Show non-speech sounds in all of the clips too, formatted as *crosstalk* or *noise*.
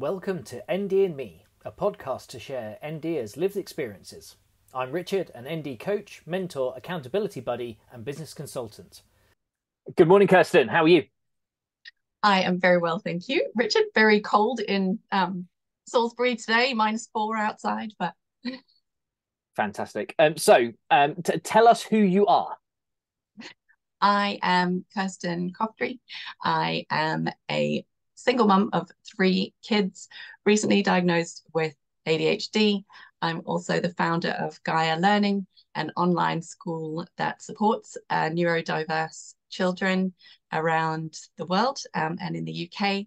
Welcome to ND and Me, a podcast to share NDers' lived experiences. I'm Richard, an ND coach, mentor, accountability buddy, and business consultant. Good morning, Kirstin. How are you? I am very well, thank you. Richard, very cold in um, Salisbury today, minus four outside, but *laughs* fantastic. Um, so, um, t- tell us who you are. I am Kirstin Coughtrie. I am a single mum of three kids, recently diagnosed with ADHD. I'm also the founder of Gaia Learning, an online school that supports uh, neurodiverse children around the world um, and in the UK.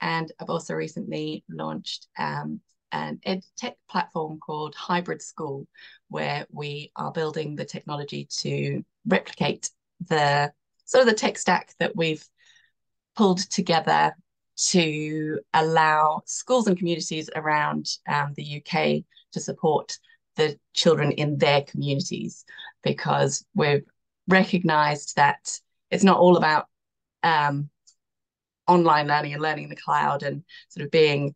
And I've also recently launched um, an ed tech platform called Hybrid School, where we are building the technology to replicate the sort of the tech stack that we've pulled together to allow schools and communities around um, the UK to support the children in their communities because we've recognized that it's not all about um, online learning and learning in the cloud and sort of being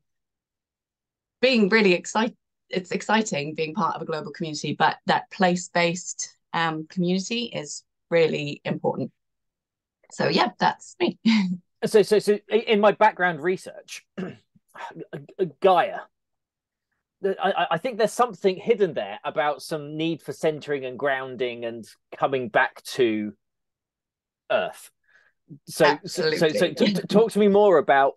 being really excited it's exciting being part of a global community but that place-based um, community is really important. So yeah that's me *laughs* so so so in my background research *clears throat* uh, uh, gaia I, I think there's something hidden there about some need for centering and grounding and coming back to earth. So so so, so t- t- talk to me more about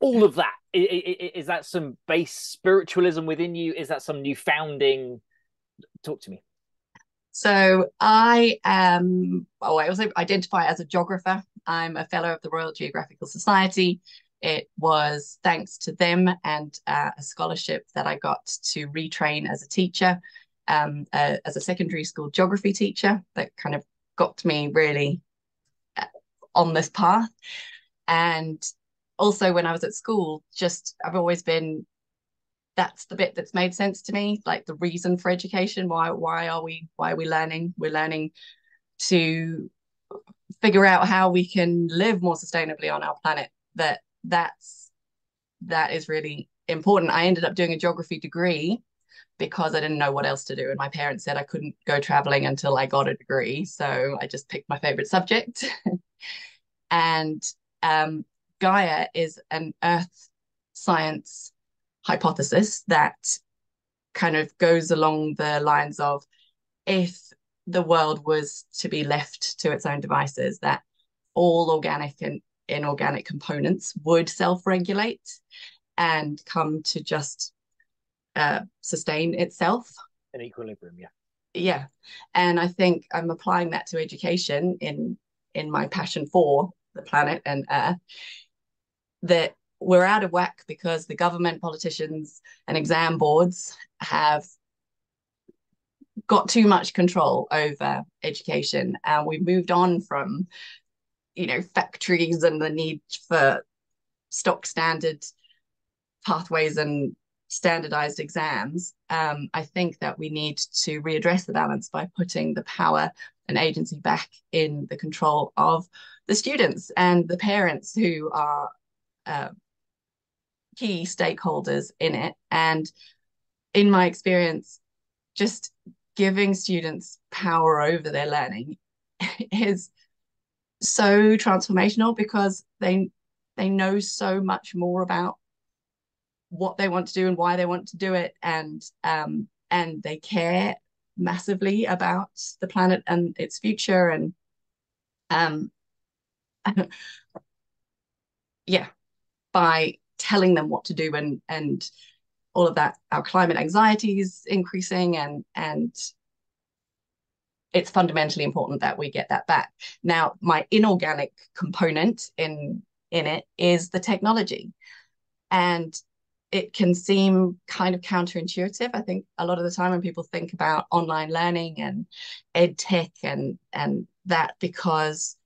all of that. Is, is that some base spiritualism within you? Is that some new founding? Talk to me so I am, oh, I also identify as a geographer. I'm a fellow of the Royal Geographical Society. It was thanks to them and uh, a scholarship that I got to retrain as a teacher, um, uh, as a secondary school geography teacher, that kind of got me really uh, on this path. And also when I was at school, just I've always been that's the bit that's made sense to me like the reason for education. Why why are we why are we learning? We're learning to figure out how we can live more sustainably on our planet. That that's that is really important. I ended up doing a geography degree because i didn't know what else to do and my parents said i couldn't go traveling until i got a degree so i just picked my favorite subject. *laughs* And um, gaia is an earth science hypothesis that kind of goes along the lines of if the world was to be left to its own devices, that all organic and inorganic components would self-regulate and come to just uh, sustain itself. An equilibrium, yeah. Yeah, and I think I'm applying that to education in in my passion for the planet and Earth. That we're out of whack because the government, politicians, and exam boards have got too much control over education. And we've moved on from, you know, factories and the need for stock standard pathways and standardized exams. Um, I think that we need to readdress the balance by putting the power and agency back in the control of the students and the parents who are uh, key stakeholders in it. And in my experience, just giving students power over their learning *laughs* is so transformational because they they know so much more about what they want to do and why they want to do it and um and they care massively about the planet and its future and um *laughs* yeah by telling them what to do and and all of that our climate anxiety is increasing and and it's fundamentally important that we get that back. Now my inorganic component in in it is the technology. And it can seem kind of counterintuitive i think a lot of the time when people think about online learning and ed tech and and that because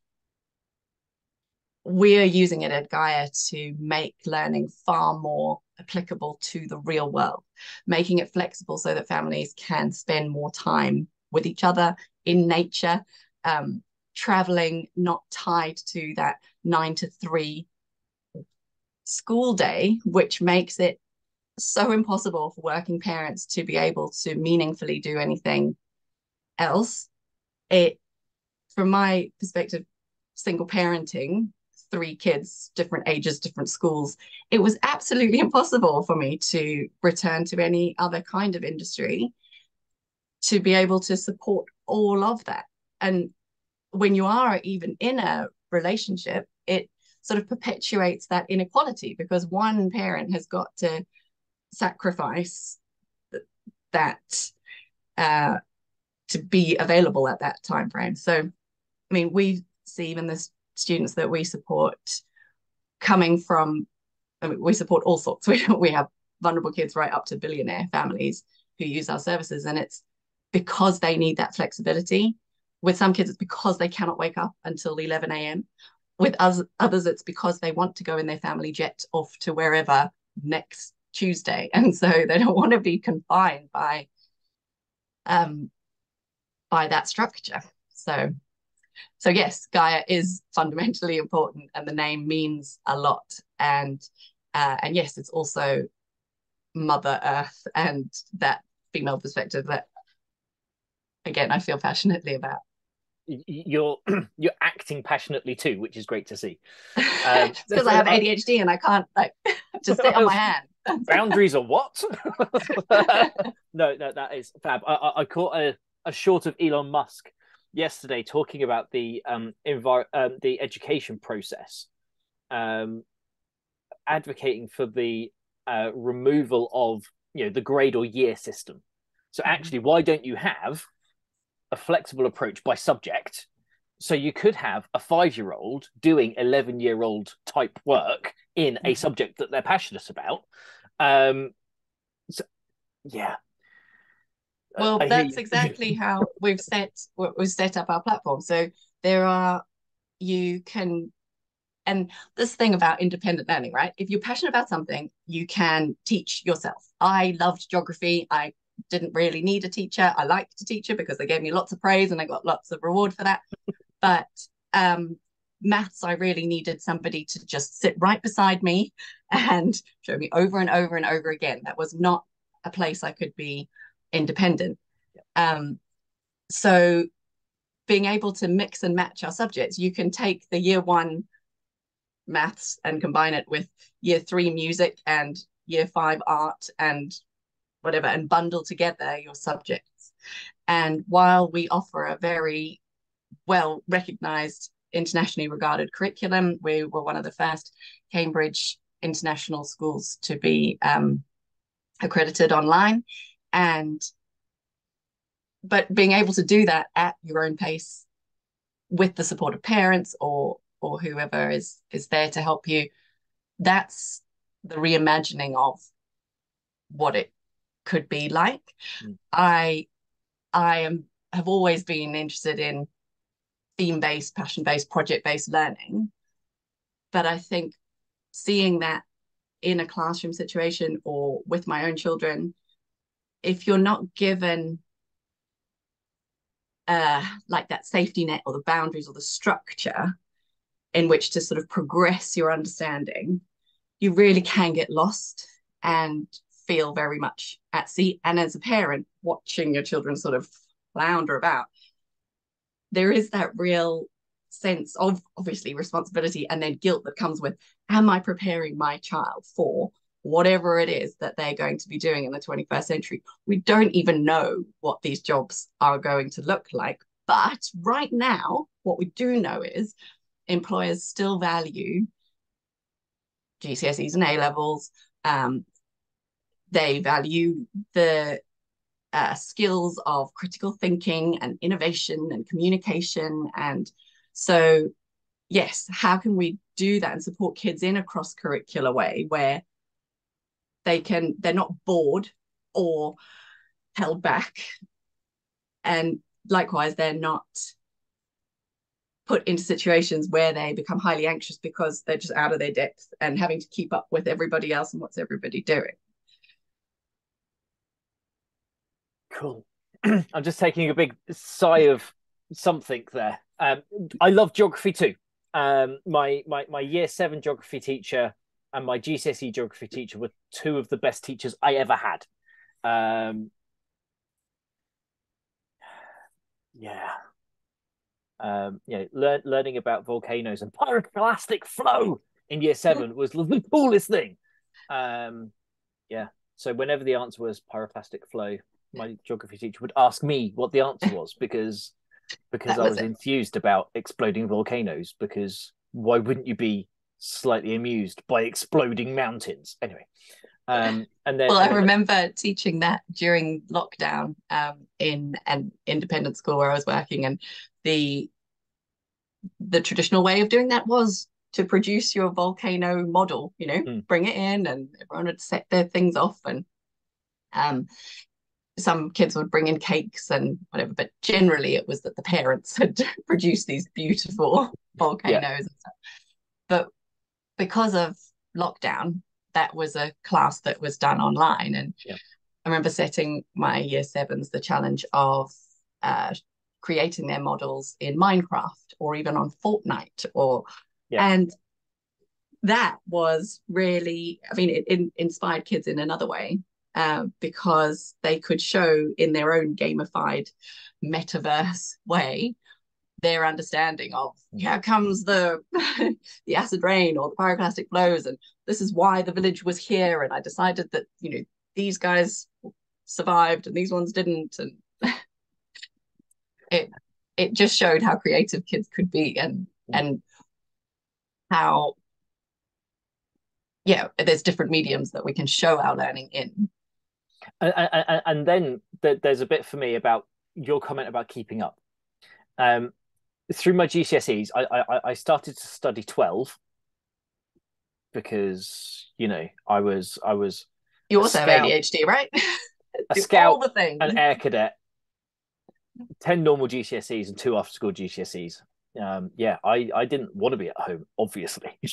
we're using it at Gaia to make learning far more applicable to the real world, making it flexible so that families can spend more time with each other in nature, um, traveling, not tied to that nine to three school day, which makes it so impossible for working parents to be able to meaningfully do anything else. It, from my perspective, single parenting, three kids, different ages, different schools, it was absolutely *laughs* impossible for me to return to any other kind of industry to be able to support all of that. And when you are even in a relationship, it sort of perpetuates that inequality because one parent has got to sacrifice that uh, to be available at that time frame. So, I mean, we see even the students that we support coming from, I mean, we support all sorts. *laughs* We, we have vulnerable kids right up to billionaire families who use our services, and it's because they need that flexibility. With some kids, it's because they cannot wake up until 11 a.m. With us, others, it's because they want to go in their family jet off to wherever next Tuesday, *laughs* and so they don't want to be confined by um, by that structure. So, so yes, Gaia is fundamentally important, and the name means a lot. And uh, and yes, it's also Mother Earth and that female perspective that again I feel passionately about you're *clears throat* you're acting passionately too, which is great to see. *laughs* Um, because I have ADHD and I can't like *laughs* just sit on my *laughs* hand. Boundaries are what? no, no, that is fab. I, I, I, caught a, a short of Elon Musk yesterday talking about the um, envir- um the education process, um, advocating for the uh, removal of you know the grade or year system. So mm-hmm. actually, why don't you have a flexible approach by subject. So you could have a five year old doing 11 year old type work in a mm-hmm. subject that they're passionate about. Um, so, yeah. Well, that's exactly *laughs* how we've set we've set up our platform. So there are you can and this thing about independent learning, right? If you're passionate about something, you can teach yourself. I loved geography. I didn't really need a teacher. I liked a teacher because they gave me lots of praise and I got lots of reward for that. *laughs* but um, maths, I really needed somebody to just sit right beside me *laughs* and show me over and over and over again. That was not a place I could be independent. Um, so being able to mix and match our subjects, you can take the year one maths and combine it with year three music and year five art and whatever, and bundle together your subjects. And while we offer a very well recognized, internationally regarded curriculum, we were one of the first Cambridge international schools to be um, accredited online. And but being able to do that at your own pace with the support of parents or or whoever is is there to help you that's the reimagining of what it could be like. Mm. I I am have always been interested in theme-based, passion-based, project-based learning. But I think seeing that in a classroom situation or with my own children, if you're not given uh, like that safety net or the boundaries or the structure in which to sort of progress your understanding, you really can get lost and feel very much at sea. And as a parent, watching your children sort of flounder about, there is that real sense of obviously responsibility and then guilt that comes with am I preparing my child for whatever it is that they're going to be doing in the 21st century? We don't even know what these jobs are going to look like. But right now, what we do know is employers still value GCSEs and A levels, um, they value the uh, skills of critical thinking and innovation and communication. And so, yes, how can we do that and support kids in a cross curricular way where they can, they're not bored or held back. And likewise, they're not put into situations where they become highly anxious because they're just out of their depth and having to keep up with everybody else and what's everybody doing. Cool. *clears throat* I'm just taking a big sigh of something there. Um, I love geography too. Um, my my my year seven geography teacher and my GCSE geography teacher were two of the best teachers I ever had. Um, yeah. Um, you know, lear- learning about volcanoes and pyroclastic flow in year seven was the *laughs* coolest thing. Um, yeah. So whenever the answer was pyroclastic flow, my geography teacher would ask me what the answer was because because That I was was it. enthused about exploding volcanoes. Because why wouldn't you be slightly amused by exploding mountains? Anyway, um, and then Well, I remember teaching that during lockdown um, in an independent school where I was working, and the the traditional way of doing that was to produce your volcano model. You know, Mm. bring it in, and everyone would set their things off, and um, some kids would bring in cakes and whatever. But generally, it was that the parents *laughs* had produced these beautiful volcanoes and stuff. But because of lockdown, that was a class that was done online. And Yeah. I remember setting my year sevens the challenge of uh, creating their models in Minecraft or even on Fortnite or Yeah. and that was really, I mean, it, it inspired kids in another way uh, because they could show in their own gamified metaverse *laughs* way their understanding of here comes the *laughs* the acid rain or the pyroclastic flows and this is why the village was here and I decided that you know these guys survived and these ones didn't and *laughs* it it just showed how creative kids could be and and how yeah there's different mediums that we can show our learning in and, and, and then there's a bit for me about your comment about keeping up. Um, through my GCSEs, I, I I started to study twelve because you know I was I was you also have. ADHD right a *laughs* scout, all the things an air cadet, ten normal GCSEs and two after school GCSEs. Um, yeah, I I didn't want to be at home, obviously. *laughs*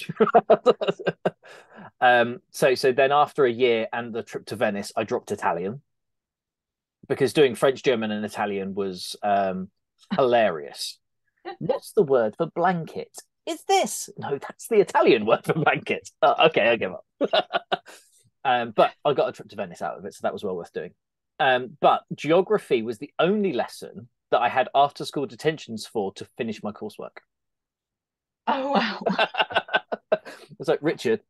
um, so so then after a year and the trip to Venice, I dropped Italian because doing French, German, and Italian was um, *laughs* hilarious. What's the word for blanket? Is this? No, that's the Italian word for blanket. Oh, okay, I give up. *laughs* um, but I got a trip to Venice out of it, so that was well worth doing. Um, but geography was the only lesson that I had after school detentions for to finish my coursework. oh wow *laughs* it's like, Richard,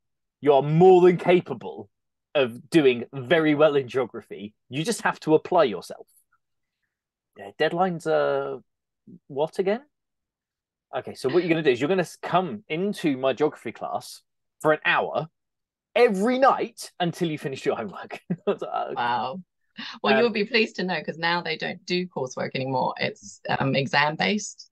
you are more than capable of doing very well in geography. You just have to apply yourself. Deadlines are what again? Okay, so what you're going to do is you're going to come into my geography class for an hour every night until you finish your homework. *laughs* Like, "Oh, Wow. Well, Um, you'll be pleased to know because now they don't do coursework anymore. It's um, exam based,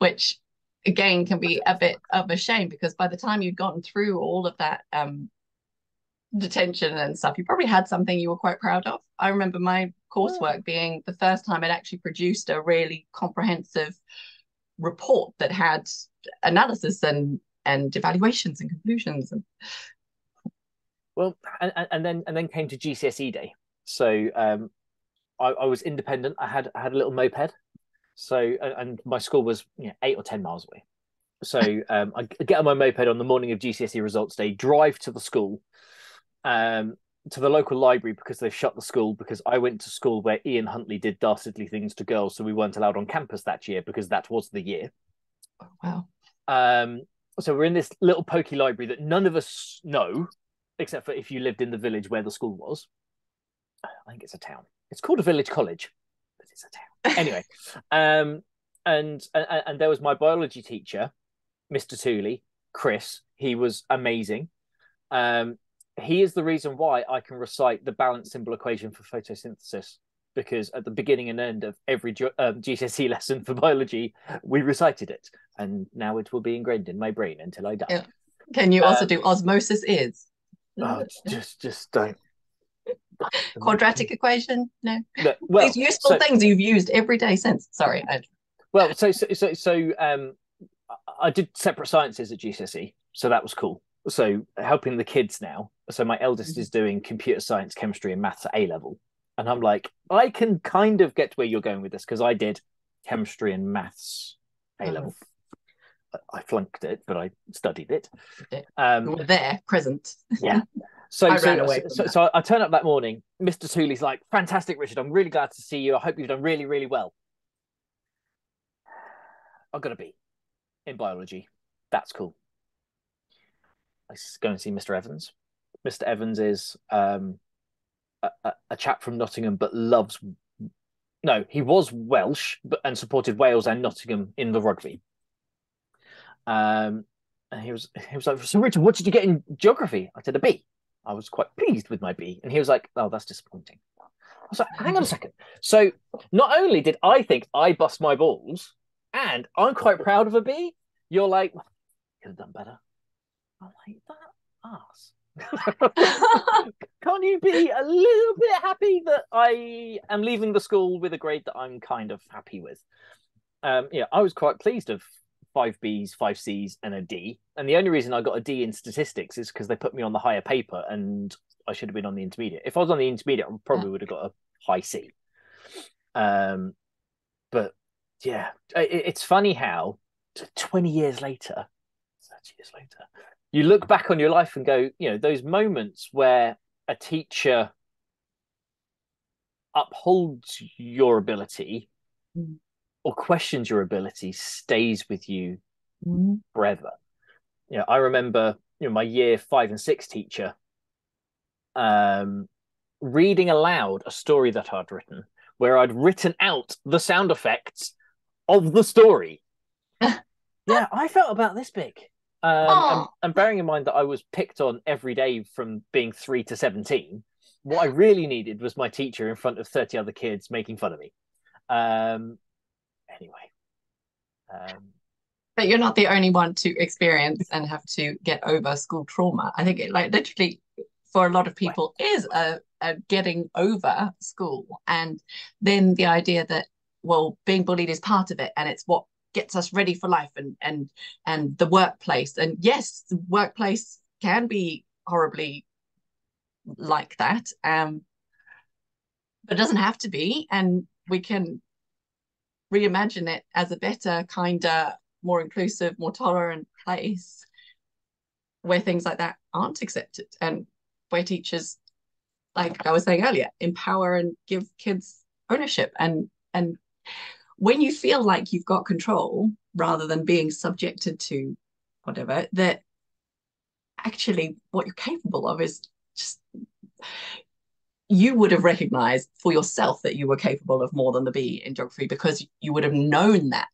which again can be a bit of a shame because by the time you'd gotten through all of that um, detention and stuff, you probably had something you were quite proud of. I remember my coursework being the first time I'd actually produced a really comprehensive report that had analysis and and evaluations and conclusions and Well, and, and- then and then came to GCSE day. So um, I, I was independent. I had I had a little moped. So and, and my school was you know, eight or ten miles away. So *laughs* um, I get on my moped on the morning of GCSE results day, drive to the school, um, to the local library because they've shut the school because I went to school where Ian Huntley did dastardly things to girls, so we weren't allowed on campus that year because that was the year. oh, wow. Um, so we're in this little pokey library that none of us know, except for if you lived in the village where the school was. I think it's a town. It's called a village college, but it's a town. *laughs* Anyway, um, and, and and there was my biology teacher, Mr. Tooley, Chris. He was amazing. Um, he is the reason why I can recite the balance symbol equation for photosynthesis because at the beginning and end of every um, GCSE *laughs* lesson for biology, we recited it, and now it will be ingrained in my brain until I die. Yeah. Can you also Um, do osmosis is? *laughs* Oh, just, just don't. *laughs* Quadratic equation? No. No, well, These useful so- things you've used every day since. Sorry. I, Well, so so so, so um, I- I did separate sciences at GCSE, so that was cool. So helping the kids now. So my eldest Mhm. is doing computer science, chemistry, and maths at A level, and I'm like, I can kind of get where you're going with this because I did chemistry and maths A Mm. level. I flunked it, but I studied it. Um, were there, present. Yeah. So, so, so, so, I turn up that morning. Mr. Tooley's like, "Fantastic, Richard. I'm really glad to see you. I hope you've done really, really well." I've got to be in biology. That's cool. I go and see Mr. Evans. Mr. Evans is um, a, a, chap from Nottingham, but loves. No, he was Welsh, but and supported Wales and Nottingham in the rugby. Um, and he was he was like, "So Richard, what did you get in geography?" I said a B. I was quite pleased with my B, and he was like, "Oh, that's disappointing." I was like, "Hang on a second. So not only did I think I bust my balls, and I'm quite proud of a B, you're like, could have done better. I'm like, that ass. *laughs* Can't you be a little bit happy that I am leaving the school with a grade that I'm kind of happy with? Um, yeah, I was quite pleased of five Bs, five Cs, and a D. And the only reason I got a D in statistics is because they put me on the higher paper and I should have been on the intermediate. If I was on the intermediate, I probably would have got a high C. Um, but yeah, it, it's funny how 20 years later, 30 years later, you look back on your life and go, you know, those moments where a teacher upholds your ability mm. or questions your ability stays with you mm. forever. You know, I remember, you know, my year five and six teacher um, reading aloud a story that I'd written where I'd written out the sound effects of the story. *laughs* yeah, I felt about this big. Um, and, and, bearing in mind that I was picked on every day from being three to 17, what I really needed was my teacher in front of 30 other kids making fun of me. Um, anyway. Um, but you're not the only one to experience and have to get over school trauma. I think it like literally for a lot of people is a, a getting over school. And then the idea that, well, being bullied is part of it and it's what gets us ready for life and and and the workplace. And yes the workplace can be horribly like that um but it doesn't have to be. And we can reimagine it as a better kinder more inclusive more tolerant place where things like that aren't accepted and where teachers like i was saying earlier empower and give kids ownership and and when you feel like you've got control rather than being subjected to whatever, that actually what you're capable of is just you would have recognized for yourself that you were capable of more than the B in geography because you would have known that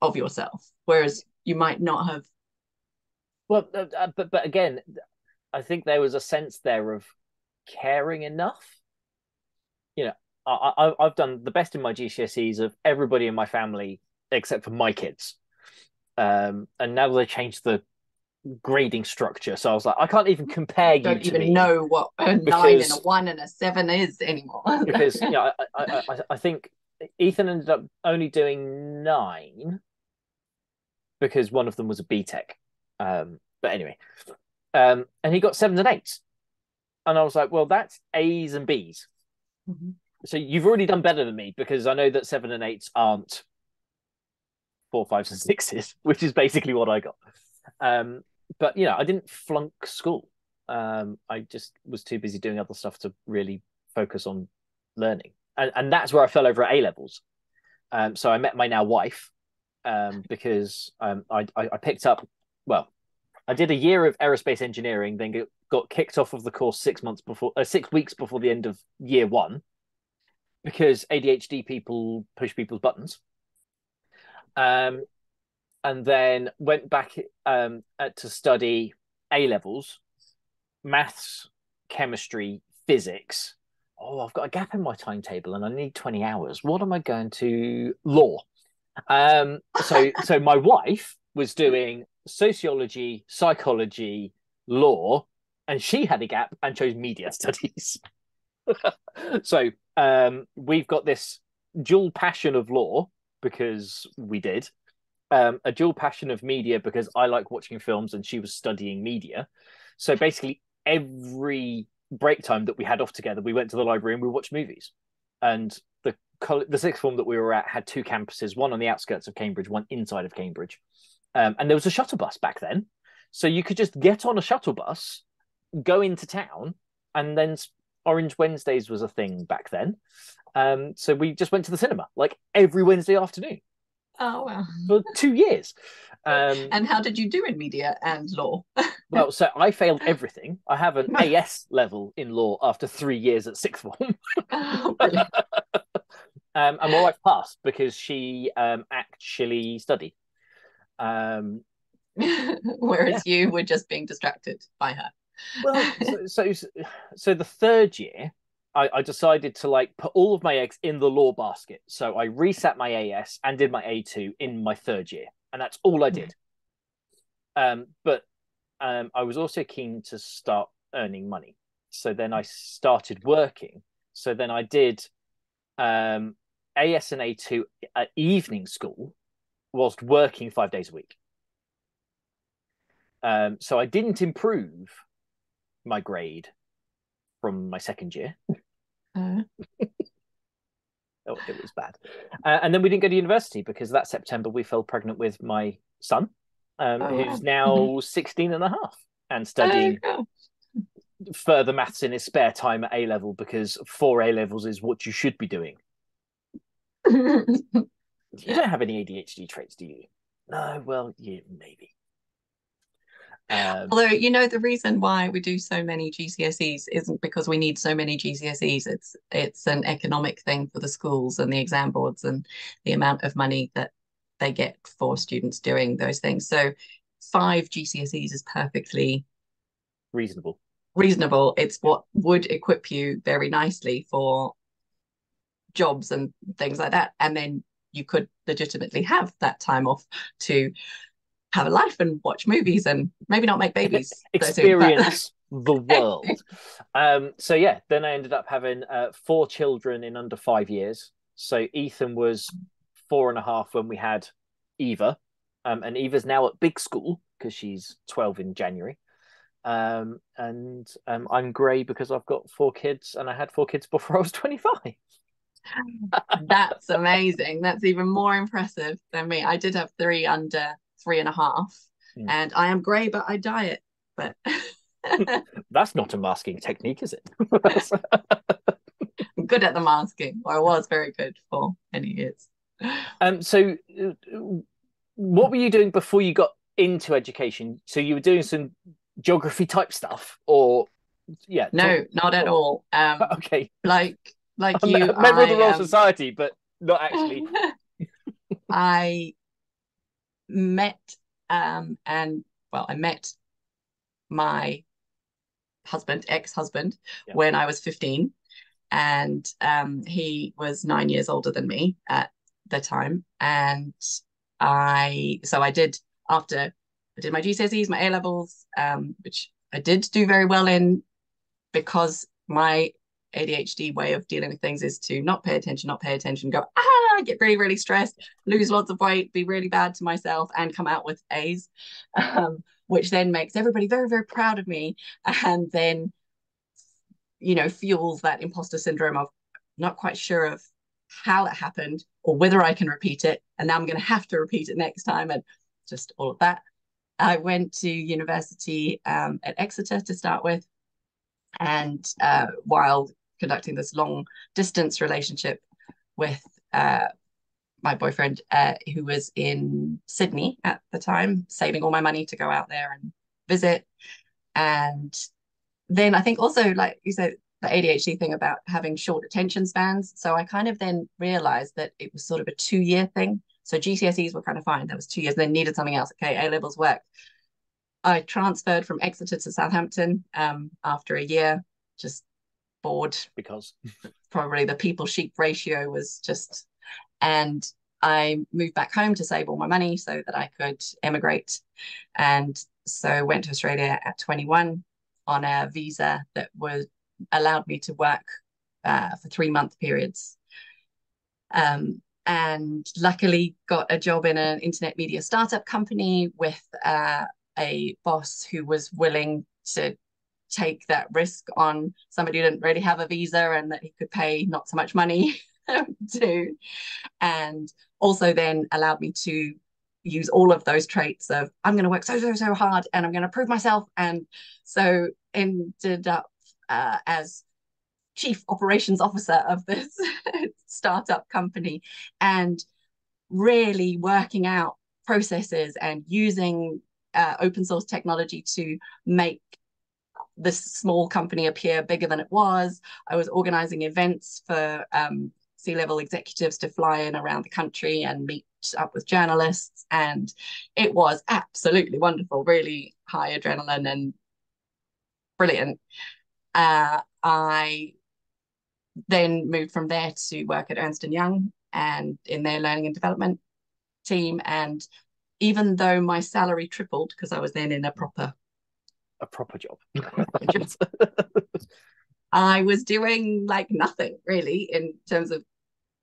of yourself, whereas you might not have. Well, uh, uh but but again, I think there was a sense there of caring enough. I, I, have done the best in my GCSEs of everybody in my family except for my kids. Um, and now they changed the grading structure, so I was like, I can't even compare you. Don't even know what a because, nine and a one and a seven is anymore. *laughs* because you know, I, I, I, I think Ethan ended up only doing nine because one of them was a BTEC. Um, but anyway, um, and he got sevens and eights, and I was like, well, that's A's and B's. Mm-hmm so you've already done better than me because I know that seven and eights aren't four, fives, and sixes, *laughs* which is basically what I got. Um, but you know, I didn't flunk school. Um, I just was too busy doing other stuff to really focus on learning, and and that's where I fell over at A levels. Um, so I met my now wife um, because um, I, I, I picked up well, I did a year of aerospace engineering, then got kicked off of the course six months before, uh, six weeks before the end of year one because ADHD people push people's buttons. Um, and then went back um, to study A levels, maths, chemistry, physics. Oh, I've got a gap in my timetable and I need 20 hours. What am I going to law? Um, so, *laughs* so my wife was doing sociology, psychology, law, and she had a gap and chose media *laughs* studies. *laughs* so um, we've got this dual passion of law because we did, um, a dual passion of media because I like watching films and she was studying media. So *laughs* basically, every break time that we had off together, we went to the library and we watched movies. And the the sixth form that we were at had two campuses, one on the outskirts of Cambridge, one inside of Cambridge. Um, and there was a shuttle bus back then. So you could just get on a shuttle bus, go into town, and then Orange Wednesdays was a thing back then. Um, so we just went to the cinema like every Wednesday afternoon. Oh wow! For two years. Um, *laughs* and how did you do in media and law? *laughs* well, so I failed everything. I have an *laughs* AS level in law after three years at sixth form. oh, um, and my wife passed because she um, actually studied. Um, Whereas yeah. you were just being distracted by her. Well, so, so, so the third year, I, I, decided to like put all of my eggs in the law basket. So I reset my AS and did my A2 in my third year, and that's all I did. Um, but um, I was also keen to start earning money. So then I started working. So then I did um, AS and A2 at evening school whilst working five days a week. Um, so I didn't improve my grade from my second year. Uh. *laughs* oh, it was bad. Uh, and then we didn't go to university because that September we fell pregnant with my son, um, oh, who's now mm-hmm. 16 and a half and studying oh, further maths in his spare time at A level because four A levels is what you should be doing. *laughs* you don't have any ADHD traits, do you? No, well, yeah, maybe. Um, Although you know the reason why we do so many GCSEs isn't because we need so many GCSEs. It's it's an economic thing for the schools and the exam boards and the amount of money that they get for students doing those things. So five GCSEs is perfectly reasonable. Reasonable. It's what would equip you very nicely for jobs and things like that. And then you could legitimately have that time off to have a life and watch movies and maybe not make babies. Experience *laughs* the world. um, so yeah, then I ended up having uh, four children in under five years. So Ethan was four and a half when we had Eva, um, and Eva's now at big school because she's twelve in January. Um, and um, I'm grey because I've got four kids, and I had four kids before I was twenty five. That's amazing. That's even more impressive than me. I did have three under three and a half, mm. and I am grey, but I diet. But *laughs* that's not a masking technique, is it? *laughs* good at the masking. Or I was very good for many years. Um. So, what were you doing before you got into education? So you were doing some geography type stuff, or yeah? No, talk- not at all. Um. *laughs* Okay. Like like I'm you, a member I, of the Royal um, Society, but not actually. I met um, and well, I met my husband, ex-husband, yeah. when I was 15. And um, he was nine years older than me at the time. And I, so I did, after I did my GCSEs, my A levels, um, which I did do very well in because my ADHD way of dealing with things is to not pay attention, not pay attention, go, ah, get really, really stressed, lose lots of weight, be really bad to myself, and come out with A's, *laughs* um, which then makes everybody very, very proud of me. And then, you know, fuels that imposter syndrome of not quite sure of how it happened or whether I can repeat it. And now I'm going to have to repeat it next time. And just all of that. I went to university um, at Exeter to start with. And uh, while conducting this long distance relationship with uh, my boyfriend, uh, who was in Sydney at the time, saving all my money to go out there and visit. And then I think also, like you said, the ADHD thing about having short attention spans. So I kind of then realized that it was sort of a two year thing. So GCSEs were kind of fine. That was two years. Then needed something else. Okay, A levels worked. I transferred from Exeter to Southampton um, after a year, just bored because probably the people sheep ratio was just and I moved back home to save all my money so that I could emigrate. And so went to Australia at 21 on a visa that was allowed me to work uh, for three month periods. Um, and luckily got a job in an internet media startup company with uh, a boss who was willing to take that risk on somebody who didn't really have a visa and that he could pay not so much money *laughs* to. And also then allowed me to use all of those traits of I'm going to work so so so hard and I'm going to prove myself. And so ended up uh, as chief operations officer of this *laughs* startup company and really working out processes and using uh, open source technology to make this small company appear bigger than it was. I was organizing events for um, C-level executives to fly in around the country and meet up with journalists. And it was absolutely wonderful, really high adrenaline and brilliant. Uh, I then moved from there to work at Ernst & Young and in their learning and development team. And even though my salary tripled because I was then in a proper a proper job. *laughs* *laughs* I was doing like nothing really in terms of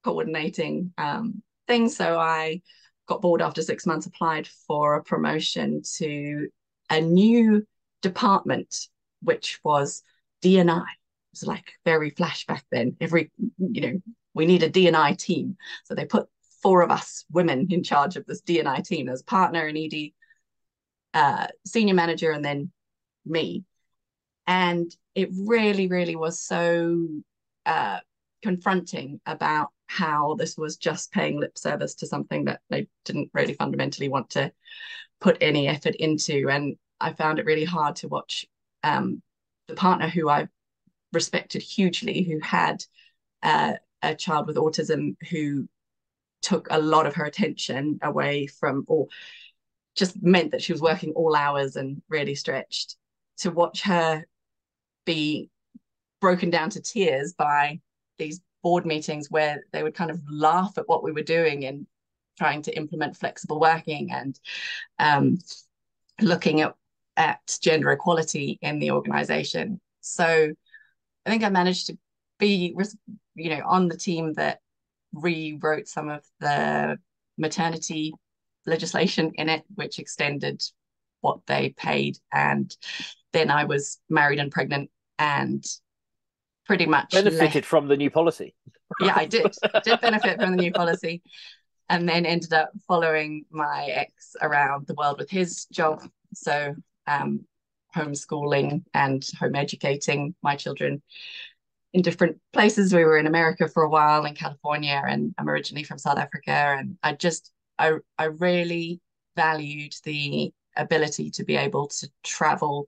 coordinating um, things. So I got bored after six months, applied for a promotion to a new department, which was DNI. It was like very flashback then. Every, you know, we need a DNI team. So they put four of us women in charge of this DNI team. There's partner and ED, uh, senior manager, and then me. And it really, really was so uh, confronting about how this was just paying lip service to something that they didn't really fundamentally want to put any effort into. And I found it really hard to watch um, the partner who I respected hugely, who had uh, a child with autism who took a lot of her attention away from, or just meant that she was working all hours and really stretched to watch her be broken down to tears by these board meetings where they would kind of laugh at what we were doing and trying to implement flexible working and um, looking at, at gender equality in the organization. So I think I managed to be, you know, on the team that rewrote some of the maternity legislation in it, which extended what they paid. And then I was married and pregnant and pretty much benefited left. from the new policy. *laughs* yeah, I did. Did benefit from the new policy. And then ended up following my ex around the world with his job. So um, homeschooling and home educating my children in different places. We were in America for a while, in California, and I'm originally from South Africa. And I just, I, I really valued the ability to be able to travel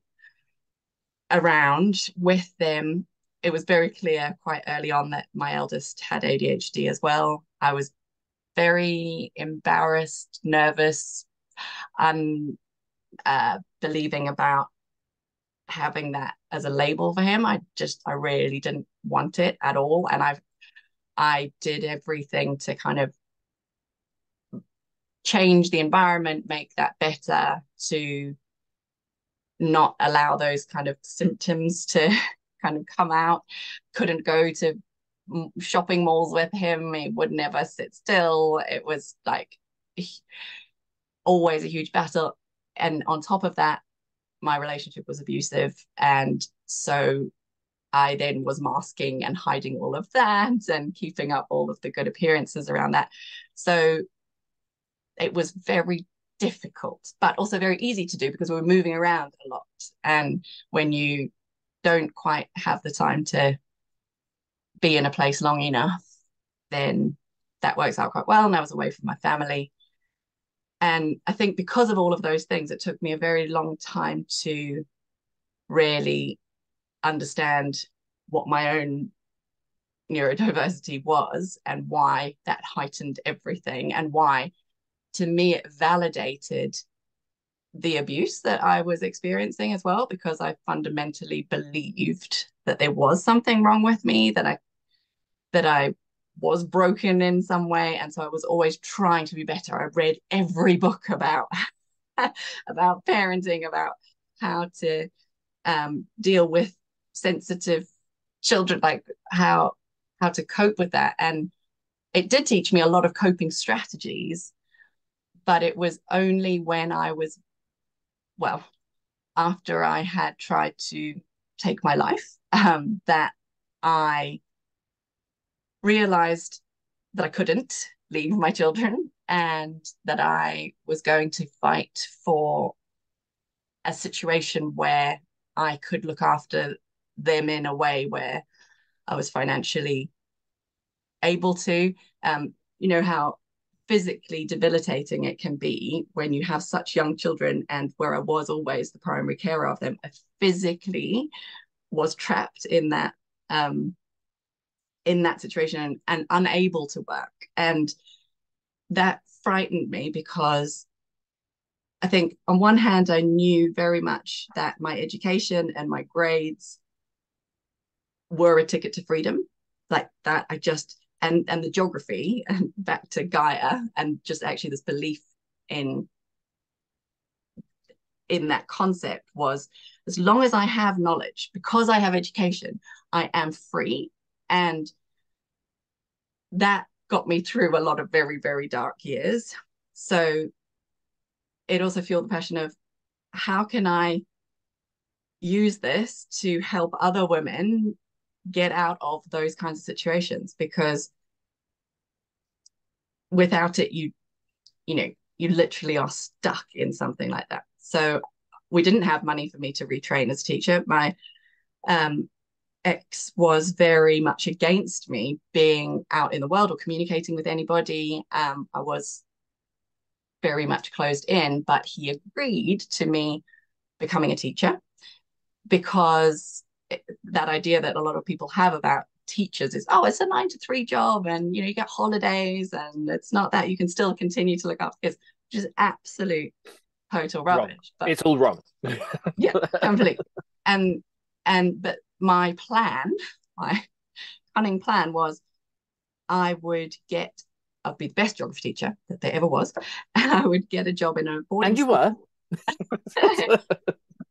around with them. It was very clear quite early on that my eldest had ADHD as well. I was very embarrassed, nervous, and uh, believing about having that as a label for him. I just, I really didn't want it at all. And I've, I did everything to kind of change the environment, make that better, to not allow those kind of symptoms to *laughs* kind of come out. Couldn't go to shopping malls with him. He would never sit still. It was like always a huge battle. And on top of that, my relationship was abusive. And so I then was masking and hiding all of that *laughs* and keeping up all of the good appearances around that. So it was very difficult, but also very easy to do because we're moving around a lot. And when you don't quite have the time to be in a place long enough, then that works out quite well. And I was away from my family. And I think because of all of those things, it took me a very long time to really understand what my own neurodiversity was and why that heightened everything and why to me it validated the abuse that I was experiencing as well because I fundamentally believed that there was something wrong with me that I that I was broken in some way. And so I was always trying to be better. I read every *laughs* book about about parenting about how to um, deal with sensitive children like how how to cope with that. And it did teach me a lot of coping strategies but it was only when I was, well, after I had tried to take my life um, that I realized that I couldn't leave my children and that I was going to fight for a situation where I could look after them in a way where I was financially able to. Um, you know how physically debilitating it can be when you have such young children, and where I was always the primary carer of them, I physically was trapped in that um, in that situation and, and unable to work. And that frightened me because I think on one hand, I knew very much that my education and my grades were a ticket to freedom. Like that, I just and and the geography *laughs* and back to Gaia and just actually this belief in in that concept was as long as I have knowledge, because I have education, I am free. And that got me through a lot of very, very dark years. So it also fueled the passion of how can I use this to help other women get out of those kinds of situations because without it you you know you literally are stuck in something like that so we didn't have money for me to retrain as a teacher. My um, ex was very much against me being out in the world or communicating with anybody. Um, I was very much closed in, but he agreed to me becoming a teacher because that idea that a lot of people have about teachers is oh it's a nine to three job and you know you get holidays and it's not that you can still continue to look after kids which is absolute total rubbish. It's all wrong. yeah, completely. And and but my plan, my cunning plan was I would get I'd be the best geography teacher that there ever was, *laughs* and I would get a job in a boarding And you school. were. *laughs*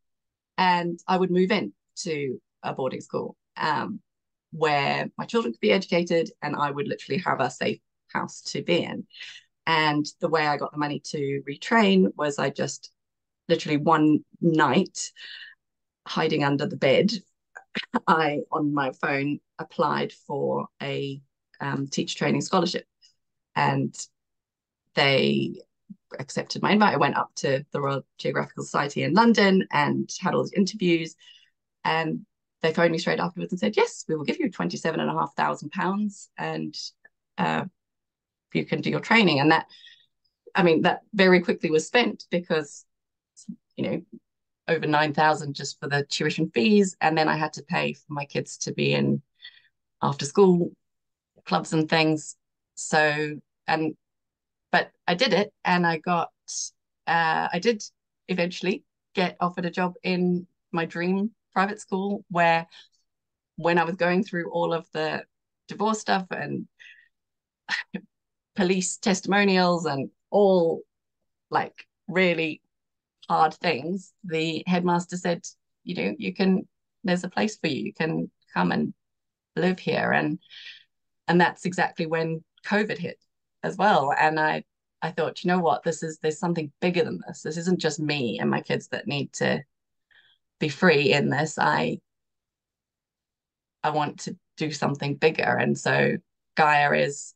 *laughs* and I would move in to a boarding school um, where my children could be educated and I would literally have a safe house to be in. And the way I got the money to retrain was I just literally one night hiding under the bed, *laughs* I on my phone applied for a um, teacher training scholarship, and they accepted my invite. I went up to the Royal Geographical Society in London and had all these interviews, and they phoned me straight afterwards and said, "Yes, we will give you twenty-seven and a half thousand pounds, and uh, you can do your training. And that i mean that very quickly was spent because you know over 9000 just for the tuition fees. And then i had to pay for my kids to be in after school clubs and things. So and but i did it and i got uh, i did eventually get offered a job in my dream private school where when i was going through all of the divorce stuff and police testimonials and all like really hard things, the headmaster said, you know, you can, there's a place for you. You can come and live here. And, and that's exactly when COVID hit as well. And I, I thought, you know what, this is, there's something bigger than this. This isn't just me and my kids that need to be free in this. I, I want to do something bigger. And so Gaia is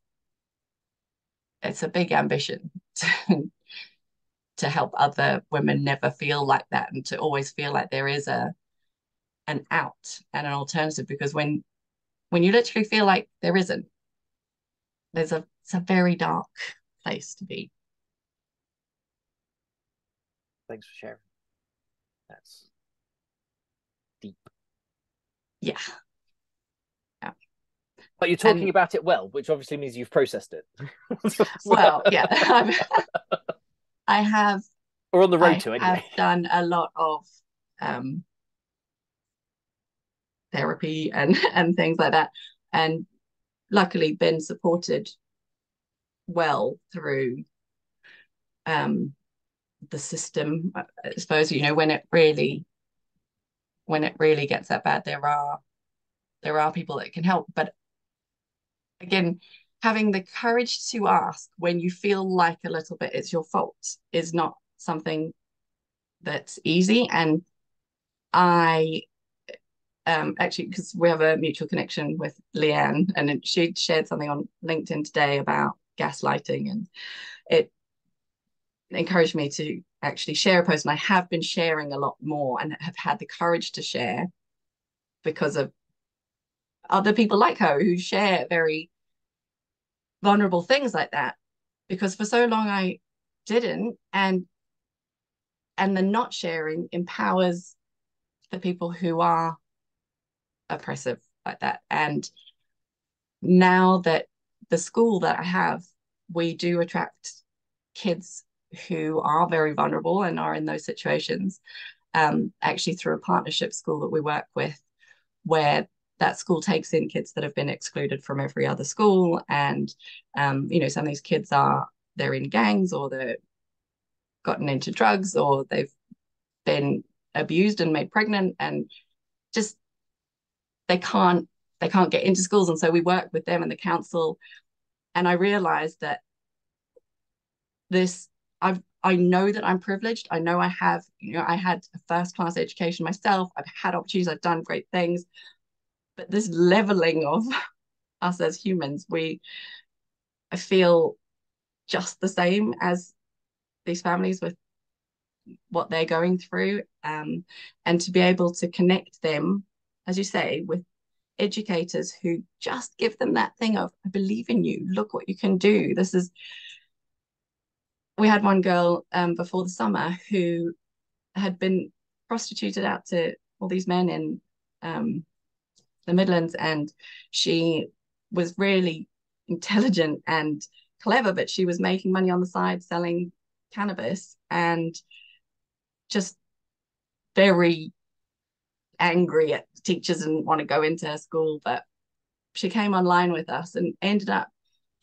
it's a big ambition *laughs* to, to help other women never feel like that and to always feel like there is a an out and an alternative because when when you literally feel like there isn't there's a it's a very dark place to be thanks for sharing that's yeah yeah. but you're talking and, about it well, which obviously means you've processed it. *laughs* well, yeah, *laughs* I have. Or on the road I to anyway. I've done a lot of um, therapy and *laughs* and things like that, and luckily been supported well through um, the system. I suppose you know when it really when it really gets that bad, there are there are people that can help, but again, having the courage to ask when you feel like a little bit it's your fault is not something that's easy. And I um, actually, because we have a mutual connection with Leanne, and she shared something on LinkedIn today about gaslighting and it encouraged me to actually share a post and I have been sharing a lot more and have had the courage to share because of other people like her who share very vulnerable things like that. Because for so long I didn't and and the not sharing empowers the people who are oppressive like that. And now that the school that I have we do attract kids who are very vulnerable and are in those situations um, actually through a partnership school that we work with where that school takes in kids that have been excluded from every other school and um, you know some of these kids are they're in gangs or they're gotten into drugs or they've been abused and made pregnant and just they can't they can't get into schools. And so we work with them and the council and i realized that this i've I know that I'm privileged. I know I have, you know, I had a first class education myself. I've had opportunities. I've done great things but this leveling of *laughs* us as humans, we I feel just the same as these families with what they're going through um, and to be able to connect them as you say with educators who just give them that thing of i believe in you look what you can do this is we had one girl um, before the summer who had been prostituted out to all these men in um, the Midlands, and she was really intelligent and clever, but she was making money on the side selling cannabis and just very angry at teachers and want to go into her school. But she came online with us and ended up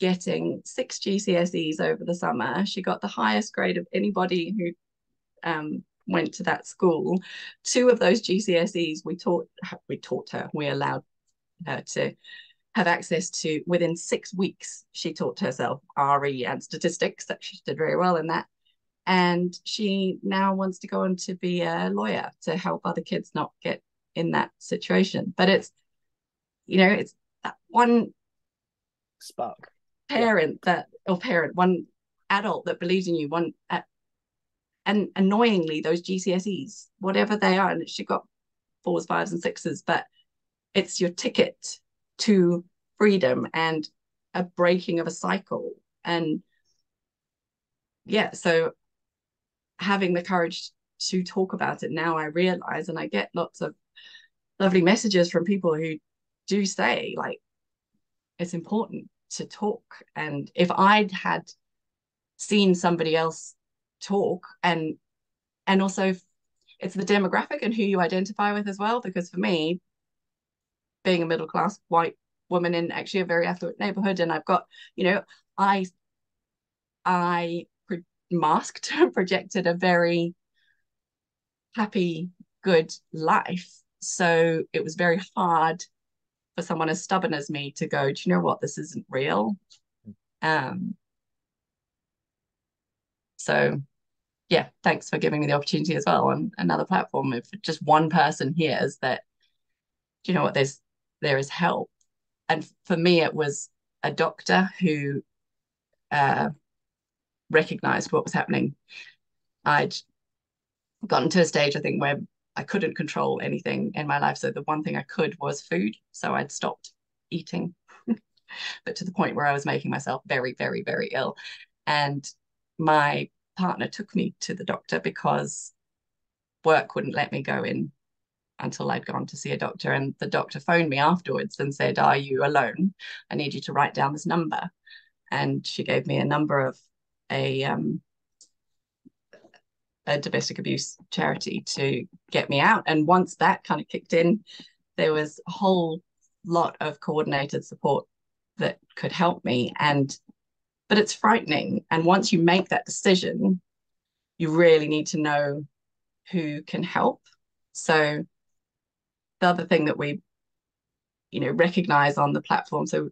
getting six GCSEs over the summer. She got the highest grade of anybody who um, went to that school. Two of those GCSEs we taught we taught her, we allowed her to have access to within six weeks. She taught herself RE and statistics. That she did very well in that. And she now wants to go on to be a lawyer to help other kids not get in that situation. But it's, you know, it's that one spark parent that or parent, one adult that believes in you, one uh, and annoyingly those GCSEs, whatever they are, and she got fours, fives, and sixes, but it's your ticket to freedom and a breaking of a cycle. And yeah, so having the courage to talk about it now, I realize, and I get lots of lovely messages from people who do say, like, it's important to talk. And if I'd had seen somebody else talk and and also it's the demographic and who you identify with as well because for me being a middle class white woman in actually a very affluent neighborhood and i've got you know i i masked *laughs* projected a very happy good life so it was very hard for someone as stubborn as me to go do you know what this isn't real um so yeah, thanks for giving me the opportunity as well on another platform. If just one person hears that, do you know what, there's there is help. And for me, it was a doctor who uh, recognized what was happening. I'd gotten to a stage, I think, where I couldn't control anything in my life. So the one thing I could was food. So I'd stopped eating, *laughs* but to the point where I was making myself very, very, very ill. And my partner took me to the doctor because work wouldn't let me go in until I'd gone to see a doctor. And the doctor phoned me afterwards and said, Are you alone? I need you to write down this number. And she gave me a number of a um, a domestic abuse charity to get me out. And once that kind of kicked in, there was a whole lot of coordinated support that could help me. And but it's frightening. And once you make that decision, you really need to know who can help. So the other thing that we, you know, recognize on the platform. So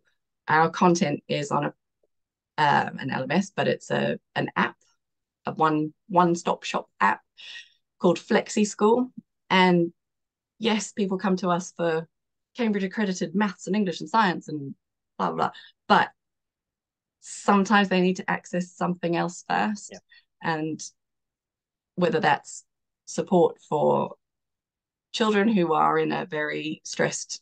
our content is on a um, an LMS, but it's a an app, a one one stop shop app called Flexi School. And yes, people come to us for Cambridge accredited maths and English and science and blah blah. blah. But sometimes they need to access something else first. Yeah. And whether that's support for children who are in a very stressed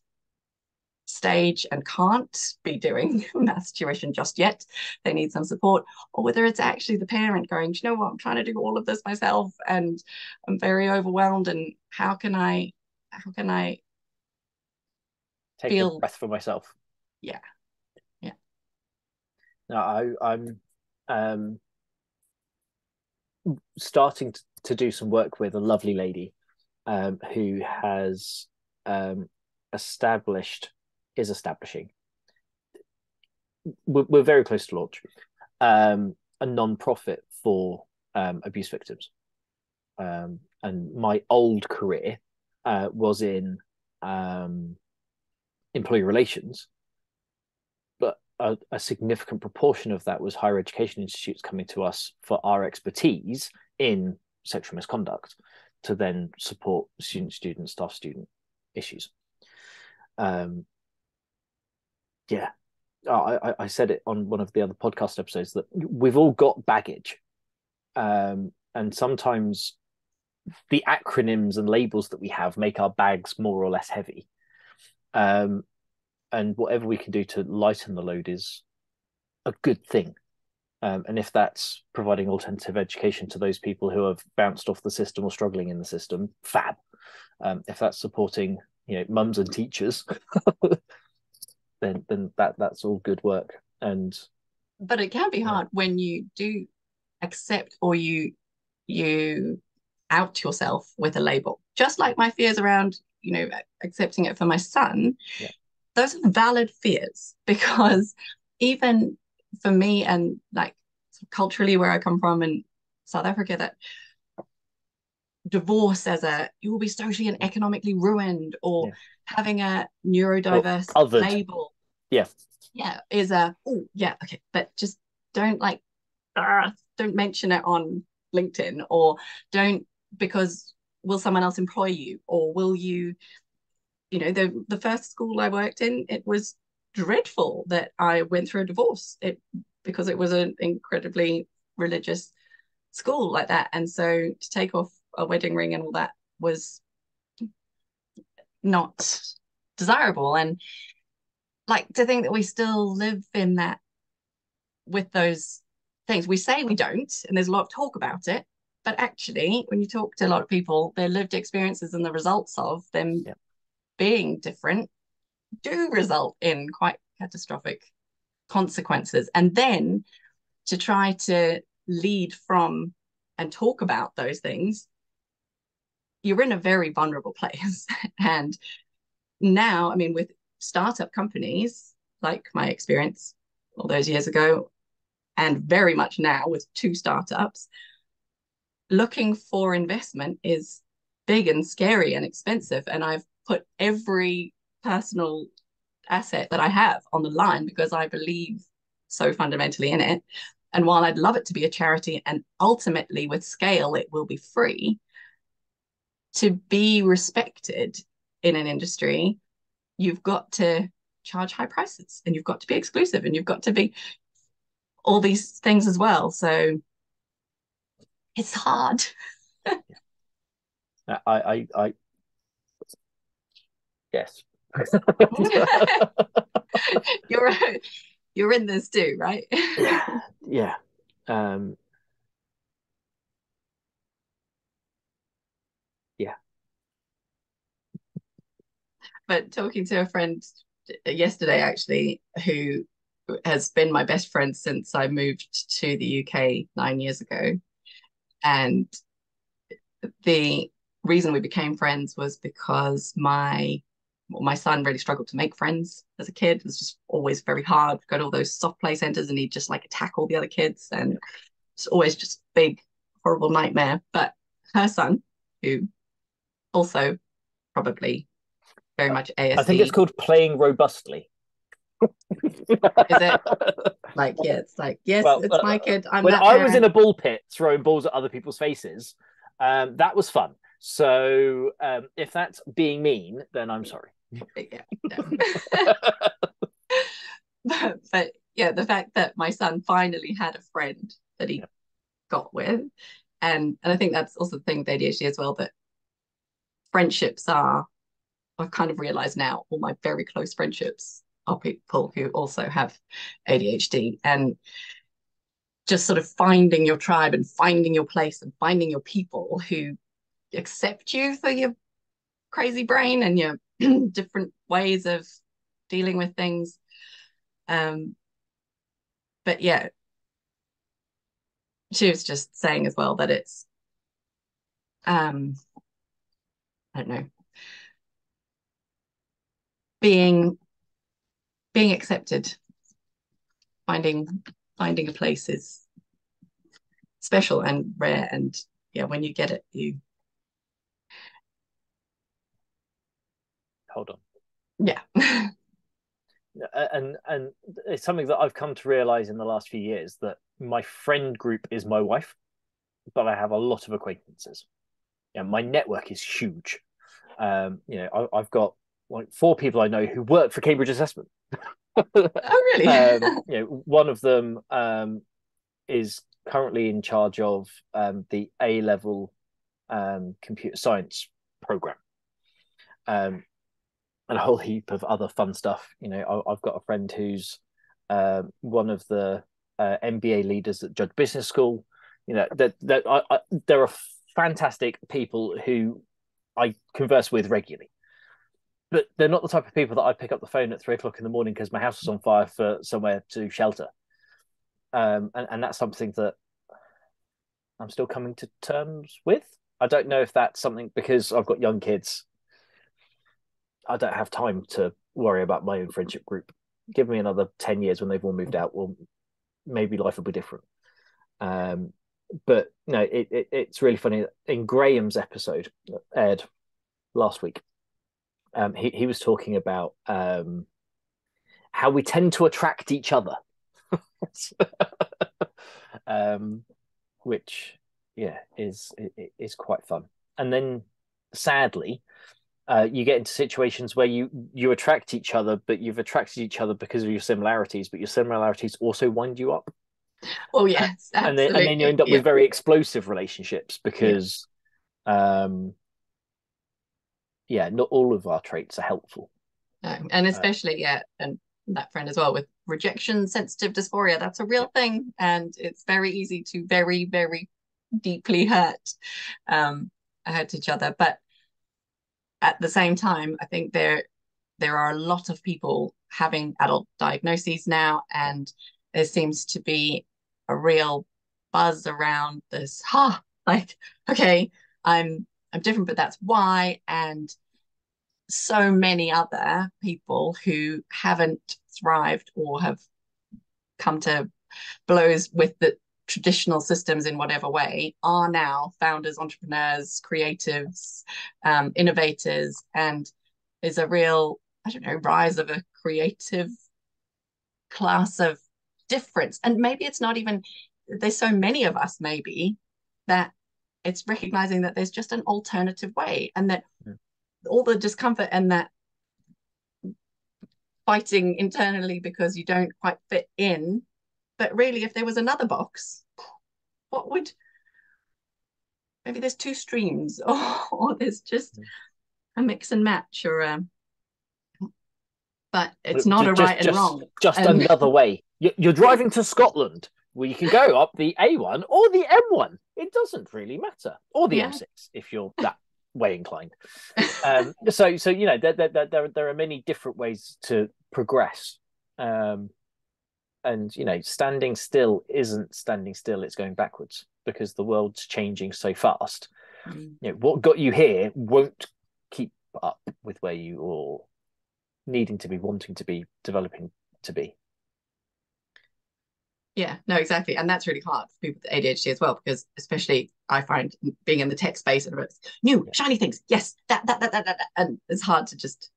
stage and can't be doing *laughs* maths tuition just yet, they need some support, or whether it's actually the parent going, do you know what, I'm trying to do all of this myself and I'm very overwhelmed and how can I how can I take feel- a breath for myself. Yeah. Yeah. No, I, I'm um, starting to, to do some work with a lovely lady um, who has um, established, is establishing. We're, we're very close to launch um, a non-profit for um, abuse victims. Um, and my old career uh, was in um, employee relations, but a, a, significant proportion of that was higher education institutes coming to us for our expertise in sexual misconduct to then support student, student, staff, student issues. Um, yeah, I, I said it on one of the other podcast episodes that we've all got baggage, um, and sometimes the acronyms and labels that we have make our bags more or less heavy. Um, and whatever we can do to lighten the load is a good thing. Um, and if that's providing alternative education to those people who have bounced off the system or struggling in the system, fab. Um, if that's supporting, you know, mums and teachers, *laughs* then then that that's all good work. And but it can be hard when you do accept or you you out yourself with a label. Just like my fears around, you know, accepting it for my son, yeah. those are valid fears *laughs* because even for me and like culturally where I come from in South Africa, that divorce as a you will be socially and economically ruined or yeah. having a neurodiverse well, label. Yeah. Yeah. Is a oh yeah, okay. But just don't like uh, don't mention it on LinkedIn or don't because will someone else employ you or will you you know the the first school i worked in it was dreadful that i went through a divorce it because it was an incredibly religious school like that and so to take off a wedding ring and all that was not desirable and like to think that we still live in that with those things we say we don't and there's a lot of talk about it but actually, when you talk to a lot of people, their lived experiences and the results of them yeah. being different do result in quite catastrophic consequences. And then to try to lead from and talk about those things, you're in a very vulnerable *laughs* place. and now, I mean, with startup companies, like my experience all those years ago, and very much now with two startups, looking for investment is big and scary and expensive. And I've put every personal asset that I have on the line because I believe so fundamentally in it. And while I'd love it to be a charity and ultimately with scale, it will be free, to be respected in an industry, you've got to charge high prices and you've got to be exclusive and you've got to be all these things as well. So it's hard. *laughs* I, I, I, yes. *laughs* you're you're in this too, right? yeah, *laughs* yeah. Um, yeah. But talking to a friend uh, yesterday, actually, who has been my best friend since I moved to the UK nine years ago, and the reason we became friends was because my well, my son really struggled to make friends as a kid. It was just always very hard. Go to all those soft play centers and he'd just like attack all the other kids. And it's always just big, horrible nightmare. But her son, who also probably very much ASD. I think it's called playing robustly. Is it? Like, yeah, it's like, yes, well, it's uh, my kid. I'm when I was in a ball pit throwing balls at other people's faces, um, that was fun. So um, if that's being mean, then I'm sorry. Yeah, no. *laughs* but, but yeah, the fact that my son finally had a friend that he Yeah. got with. And and I think that's also the thing with ADHD as well, that friendships are, I've kind of realized now, all my very close friendships are people who also have ADHD. And just sort of finding your tribe and finding your place and finding your people who accept you for your crazy brain and your *clears throat* different ways of dealing with things. Um, but yeah, she was just saying as well that it's, um, I don't know, being being accepted, finding finding a place is special and rare, and yeah, when you get it, you Hold on. yeah. *laughs* and and it's something that I've come to realize in the last few years that my friend group is my wife, but I have a lot of acquaintances. Yeah, my network is huge. Um, you know, I, I've got like four people I know who work for Cambridge Assessment. oh really? *laughs* um, *laughs* you know, one of them um, is currently in charge of um, the A level um, computer science program, um, and a whole heap of other fun stuff. You know, I, have got a friend who's uh, one of the uh, MBA leaders at Judge Business School. You know, that that I, I, there are fantastic people who I converse with regularly but they're not the type of people that I pick up the phone at three o'clock in the morning because my house is on fire for somewhere to shelter. Um, and, and that's something that I'm still coming to terms with. I don't know if that's something because I've got young kids. I don't have time to worry about my own friendship group. Give me another 10 years when they've all moved out. Well, maybe life will be different. Um, but no, it, it, it's really funny. In Graham's episode aired last week, um, he he was talking about um, how we tend to attract each other, *laughs* um, which yeah is is quite fun. And then sadly, uh, you get into situations where you you attract each other, but you've attracted each other because of your similarities, but your similarities also wind you up. Oh yes, and then and then you end up yeah. with very explosive relationships because. Yeah. Um, yeah, not all of our traits are helpful. No, and especially uh, yeah, and that friend as well with rejection sensitive dysphoria. That's a real thing, and it's very easy to very very deeply hurt um, hurt each other. But at the same time, I think there there are a lot of people having adult diagnoses now, and there seems to be a real buzz around this. Ha, huh, like okay, I'm I'm different, but that's why. And so many other people who haven't thrived or have come to blows with the traditional systems in whatever way are now founders, entrepreneurs, creatives, um, innovators, and is a real, I don't know, rise of a creative class of difference. And maybe it's not even, there's so many of us, maybe, that it's recognizing that there's just an alternative way and that yeah. all the discomfort and that fighting internally because you don't quite fit in. But really if there was another box what would maybe there's two streams or, *laughs* or there's just a mix and match or a but it's not just, a right just, and wrong. just and... another way. You're driving to scotland well, you can go up the A1 or the M1. It doesn't really matter, or the yeah. M6 if you're that way inclined. Um, *laughs* so, so you know, there, there, there, there are many different ways to progress. Um, and you know, standing still isn't standing still; it's going backwards because the world's changing so fast. Mm. You know, what got you here won't keep up with where you are needing to be, wanting to be, developing to be. Yeah, no, exactly. And that's really hard for people with ADHD as well, because especially I find being in the tech space and it's new, shiny things. Yes, that, that, that, that, that. And it's hard to just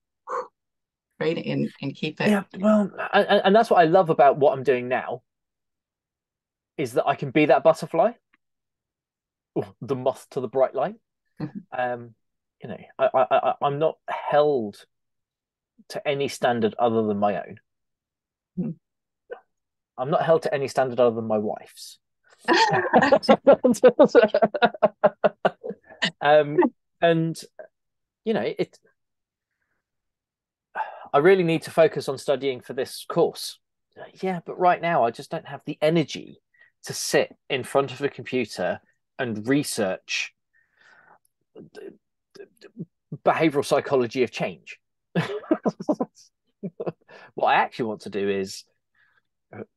rein it in and keep it. Yeah, well, and, and that's what I love about what I'm doing now is that I can be that butterfly, the moth to the bright light. Mm-hmm. Um, you know, I, I, I, I'm not held to any standard other than my own. Mm-hmm I'm not held to any standard other than my wife's. *laughs* um, and you know, it. I really need to focus on studying for this course. Yeah, but right now I just don't have the energy to sit in front of a computer and research behavioral psychology of change. *laughs* what I actually want to do is,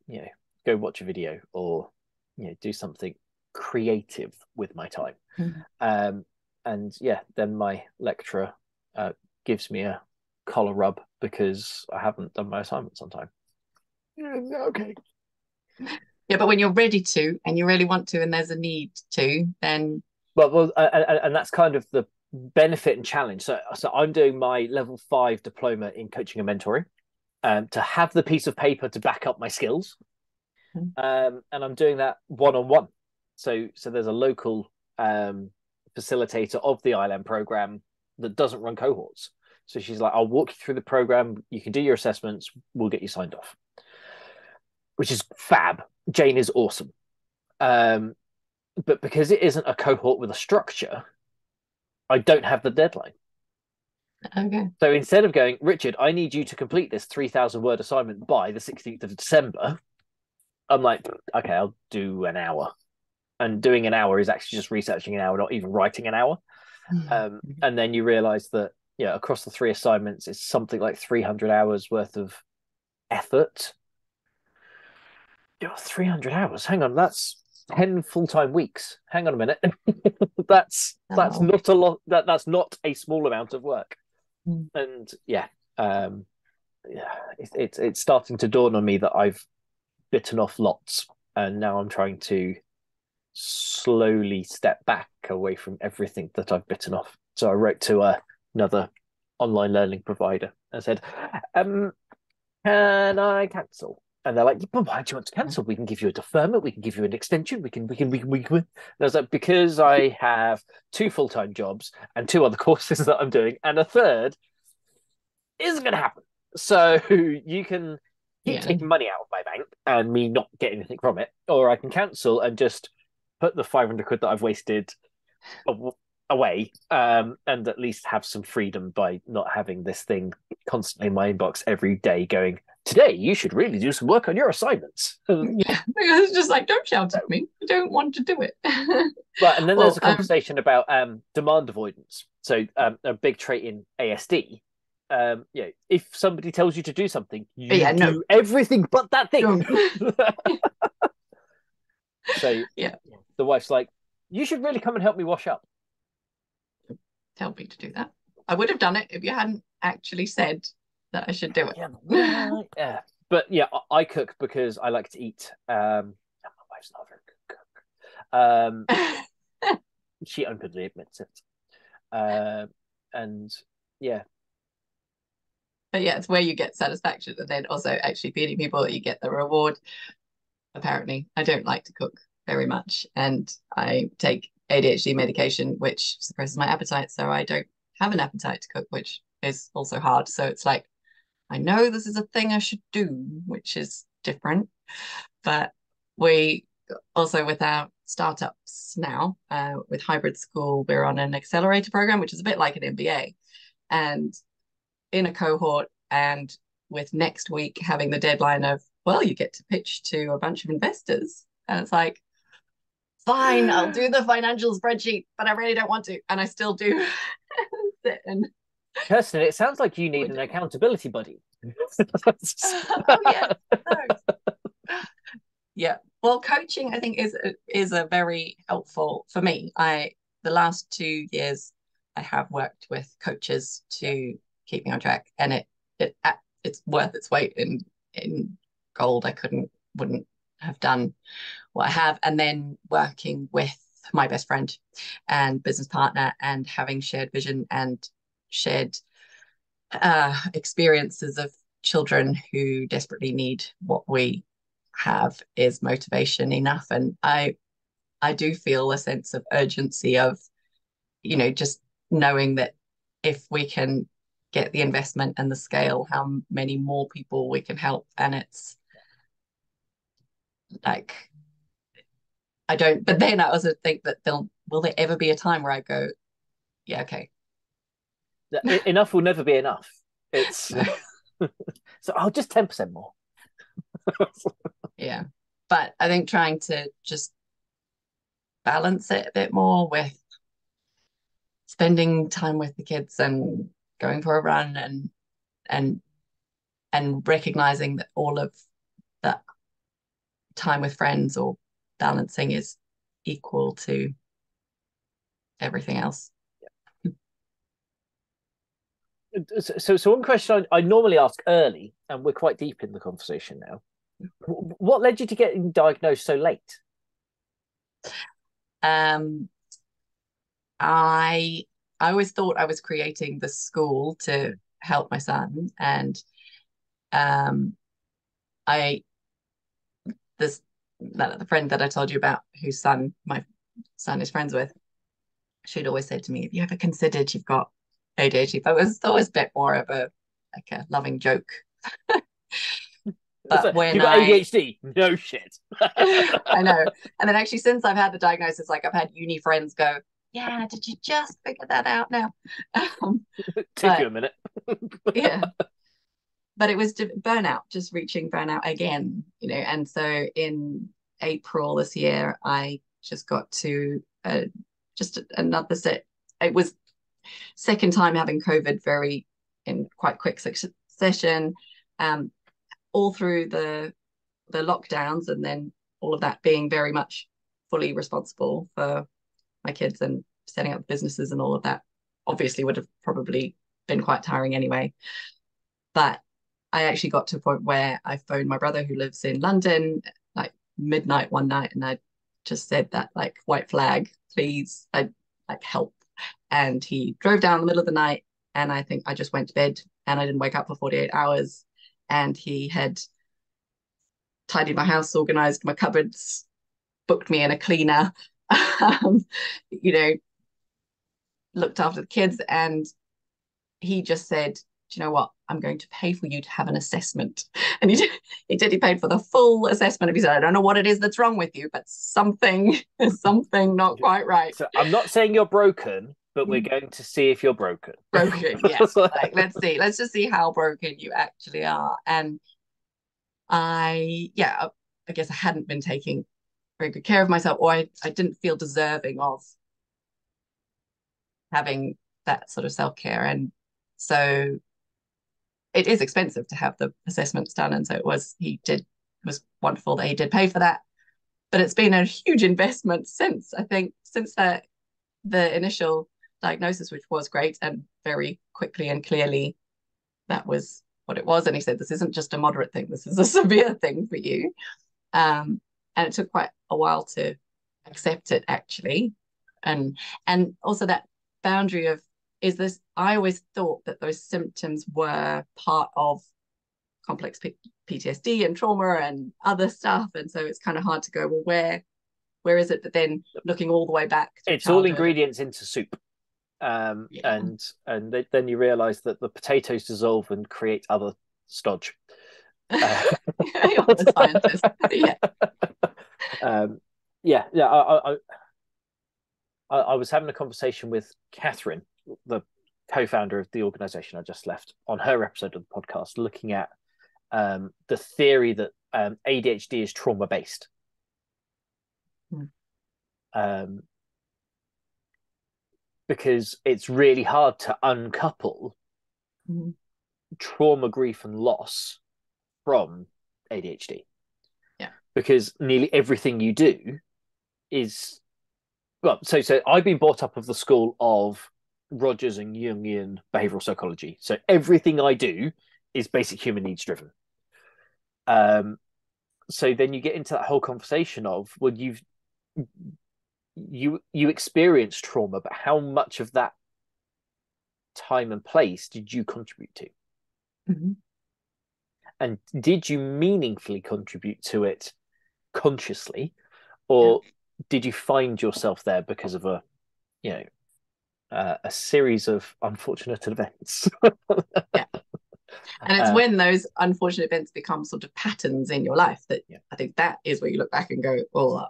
you know, go watch a video or you know do something creative with my time. Mm-hmm. Um, and yeah, then my lecturer uh, gives me a collar rub because I haven't done my assignments on time. Okay. Yeah, but when you're ready to and you really want to, and there's a need to, then well, well, uh, and that's kind of the benefit and challenge. So, so I'm doing my level five diploma in coaching and mentoring um, to have the piece of paper to back up my skills, mm-hmm. um, and I'm doing that one on one. So, so there's a local um, facilitator of the ILM program that doesn't run cohorts. So she's like, "I'll walk you through the program. You can do your assessments. We'll get you signed off." Which is fab. Jane is awesome. Um, but because it isn't a cohort with a structure, I don't have the deadline. *laughs* Okay. So instead of going, Richard, I need you to complete this 3,000 word assignment by the 16th of December, I'm like, okay, I'll do an hour. And doing an hour is actually just researching an hour, not even writing an hour. Mm-hmm. Um, and then you realize that, yeah, across the three assignments, it's something like 300 hours worth of effort. Yeah, 300 hours. Hang on, that's 10 full-time weeks hang on a minute *laughs* that's oh. that's not a lot that that's not a small amount of work mm. and yeah um yeah it, it's it's starting to dawn on me that i've bitten off lots and now i'm trying to slowly step back away from everything that i've bitten off so i wrote to uh, another online learning provider and said um can i cancel and they're like, but why do you want to cancel? We can give you a deferment. We can give you an extension. We can, we can, we can, we can. And I was like, because I have two full time jobs and two other *laughs* courses that I'm doing, and a third isn't going to happen. So *laughs* you can keep yeah. taking money out of my bank and me not get anything from it, or I can cancel and just put the 500 quid that I've wasted away um, and at least have some freedom by not having this thing constantly in my inbox every day going today you should really do some work on your assignments. *laughs* yeah, it's just like don't shout at me. I don't want to do it. *laughs* right, and then well, there's a um, conversation um, about um, demand avoidance. So um, a big trait in ASD. Um, yeah, if somebody tells you to do something, you yeah, do no. everything but that thing. *laughs* so yeah, the wife's like, "You should really come and help me wash up." Tell me to do that. I would have done it if you hadn't actually said that I should do it. Yeah, *laughs* yeah. But yeah, I cook because I like to eat. Um, my wife's not a very good cook. Um, *laughs* she openly admits it. Uh, and yeah. But yeah, it's where you get satisfaction and then also actually feeding people you get the reward. Apparently, I don't like to cook very much and I take ADHD medication, which suppresses my appetite. So I don't have an appetite to cook, which is also hard. So it's like I know this is a thing I should do, which is different. But we also with our startups now, uh, with hybrid school, we're on an accelerator program, which is a bit like an MBA. And in a cohort and with next week having the deadline of, well, you get to pitch to a bunch of investors. And it's like, fine, I'll do the financial spreadsheet, but I really don't want to. And I still do sit *laughs* and Kirstin, it sounds like you need an accountability buddy. oh, yeah. *laughs* yeah. Well, coaching, I think, is is a very helpful for me. I the last two years, I have worked with coaches to keep me on track, and it it it's worth its weight in in gold. I couldn't wouldn't have done what I have, and then working with my best friend and business partner, and having shared vision and shared uh, experiences of children who desperately need what we have is motivation enough and i i do feel a sense of urgency of you know just knowing that if we can get the investment and the scale how many more people we can help and it's like I don't. But then I also think that there'll will there ever be a time where I go, yeah, okay, enough will never be enough. It's *laughs* so I'll just ten percent more. *laughs* yeah, but I think trying to just balance it a bit more with spending time with the kids and going for a run and and and recognizing that all of that time with friends or balancing is equal to everything else. So, so one question I, I normally ask early, and we're quite deep in the conversation now. What led you to getting diagnosed so late? Um, I I always thought I was creating the school to help my son, and um, I this that the friend that I told you about, whose son my son is friends with, she'd always say to me, "Have you ever considered you've got ADHD?" But it was always a bit more of a like a loving joke. *laughs* but when you got I, ADHD, no shit. *laughs* I know. *laughs* And then actually, since I've had the diagnosis, like I've had uni friends go, "Yeah, did you just figure that out now?" Um, Take but, you a minute. yeah. But it was burnout, just reaching burnout again, you know. And so in April this year, I just got to uh, just another set. It was second time having COVID very in quite quick succession. Um, all through the the lockdowns and then all of that being very much fully responsible for my kids and setting up businesses and all of that obviously would have probably been quite tiring anyway but i actually got to a point where i phoned my brother who lives in london like midnight one night and i just said that like white flag please i like help and he drove down in the middle of the night and i think i just went to bed and i didn't wake up for 48 hours and he had tidied my house, organized my cupboards, booked me in a cleaner, *laughs* um, you know, looked after the kids. And he just said, Do you know what? I'm going to pay for you to have an assessment. *laughs* And he did, he did, he paid for the full assessment. He said, I don't know what it is that's wrong with you, but something, *laughs* something not quite right. So I'm not saying you're broken, but we're mm. going to see if you're broken. Broken, yes. *laughs* like, let's see. Let's just see how broken you actually are. And I, yeah, I guess I hadn't been taking very good care of myself, or I, I didn't feel deserving of having that sort of self care. And so it is expensive to have the assessments done. And so it was, he did, it was wonderful that he did pay for that. But it's been a huge investment since, I think, since that the initial diagnosis, which was great and very quickly and clearly that was what it was. And he said, This isn't just a moderate thing, this is a *laughs* severe thing for you. Um, and it took quite a while to accept it actually. And and also that boundary of is this I always thought that those symptoms were part of complex P- PTSD and trauma and other stuff. And so it's kind of hard to go, well, where where is it? But then looking all the way back, it's childhood, all ingredients into soup um, yeah. and and th- then you realise that the potatoes dissolve and create other stodge. *laughs* Uh, yeah. *laughs* Um, yeah, yeah. I, I, I, I was having a conversation with Catherine, the co-founder of the organisation I just left, on her episode of the podcast, looking at um, the theory that um, ADHD is trauma based. Hmm. Um, because it's really hard to uncouple mm. trauma, grief, and loss from ADHD. Yeah. Because nearly everything you do is well, so so I've been brought up of the school of Rogers and Jungian behavioral psychology. So everything I do is basic human needs driven. Um, so then you get into that whole conversation of well, you've you you experienced trauma, but how much of that time and place did you contribute to? Mm-hmm. And did you meaningfully contribute to it consciously, or yeah. did you find yourself there because of a, you know, uh, a series of unfortunate events? yeah. *laughs* and it's Uh, when those unfortunate events become sort of patterns in your life that Yeah. I think that is where you look back and go, oh,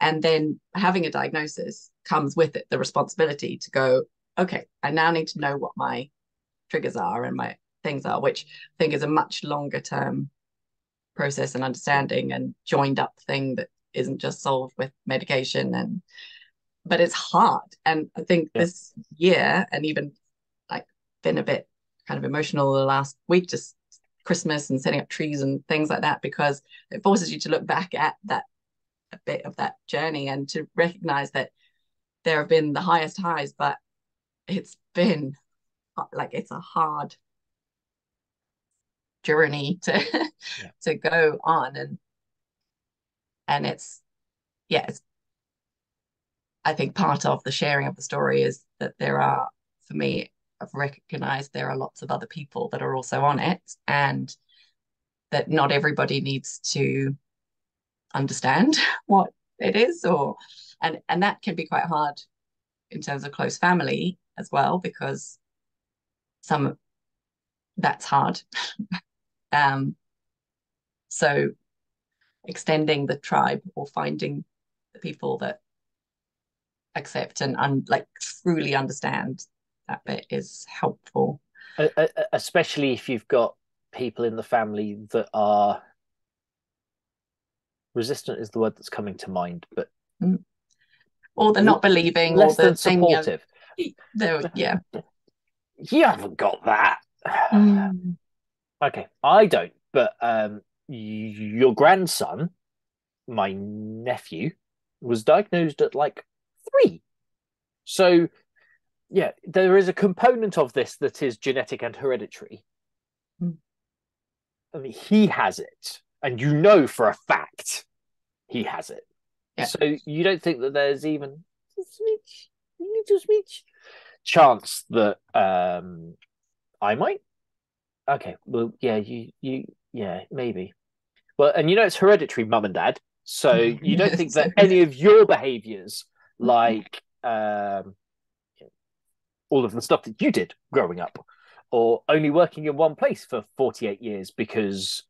and then having a diagnosis comes with it the responsibility to go, okay, I now need to know what my triggers are and my things are, which I think is a much longer term process and understanding and joined up thing that isn't just solved with medication and but it's hard and i think Yeah. this year and even like been a bit kind of emotional the last week just christmas and setting up trees and things like that because it forces you to look back at that a bit of that journey and to recognize that there have been the highest highs but it's been like it's a hard journey to Yeah. *laughs* to go on and and it's yeah it's i think part of the sharing of the story is that there are for me i've recognized there are lots of other people that are also on it and that not everybody needs to understand *laughs* what it is or and and that can be quite hard in terms of close family as well because some that's hard. *laughs* Um so extending the tribe or finding the people that accept and un- like truly understand that bit is helpful especially if you've got people in the family that are resistant is the word that's coming to mind, but or they're not believing or less the than thing of- supportive. *laughs* yeah *laughs* You haven't got that. *sighs* Mm. Okay, I don't, but um, your grandson, my nephew, was diagnosed at like three. So, yeah, there is a component of this that is genetic and hereditary. Hmm. I mean, he has it, and you know for a fact he has it. Yeah. So you don't think that there's even little smidge chance that um, I might? Okay, well, yeah, you, you, yeah, maybe. Well, and you know it's hereditary, mum and dad. So *laughs* you don't think that *laughs* any of your behaviours, like um, all of the stuff that you did growing up, or only working in one place for forty-eight years because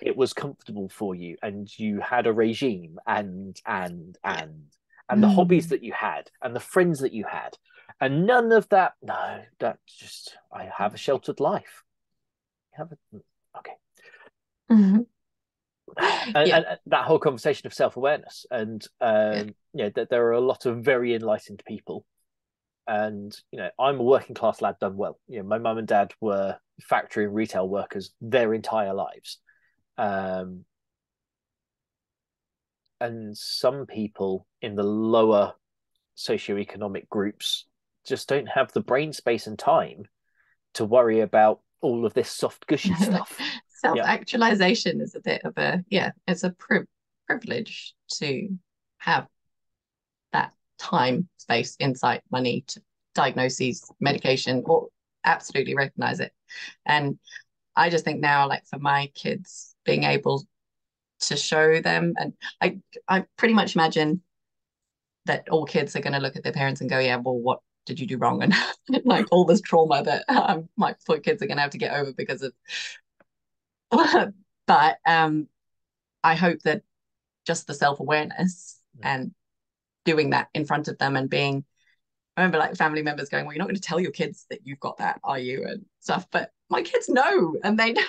it was comfortable for you and you had a regime and and and and the Mm. hobbies that you had and the friends that you had and none of that no that's just i have a sheltered life have a, okay Mhm. And, *laughs* Yeah. and and that whole conversation of self-awareness and um yeah, that there are a lot of very enlightened people. And you know i'm a working class lad done well. You know my mum and dad were factory and retail workers their entire lives. Um and some people in the lower socioeconomic groups just don't have the brain space and time to worry about all of this soft gushy *laughs* stuff self-actualization is a bit of a yeah it's a pri- privilege to have that time space insight money to diagnoses medication or absolutely recognize it. And i just think now like for my kids being able to show them and i i pretty much imagine that all kids are going to look at their parents and go yeah well what did you do wrong? *laughs* And like all this trauma that um, my poor kids are going to have to get over because of *laughs* but um I hope that just the self-awareness Yeah. and doing that in front of them and being I remember like family members going, Well, you're not going to tell your kids that you've got that, are you? And stuff. But my kids know and they we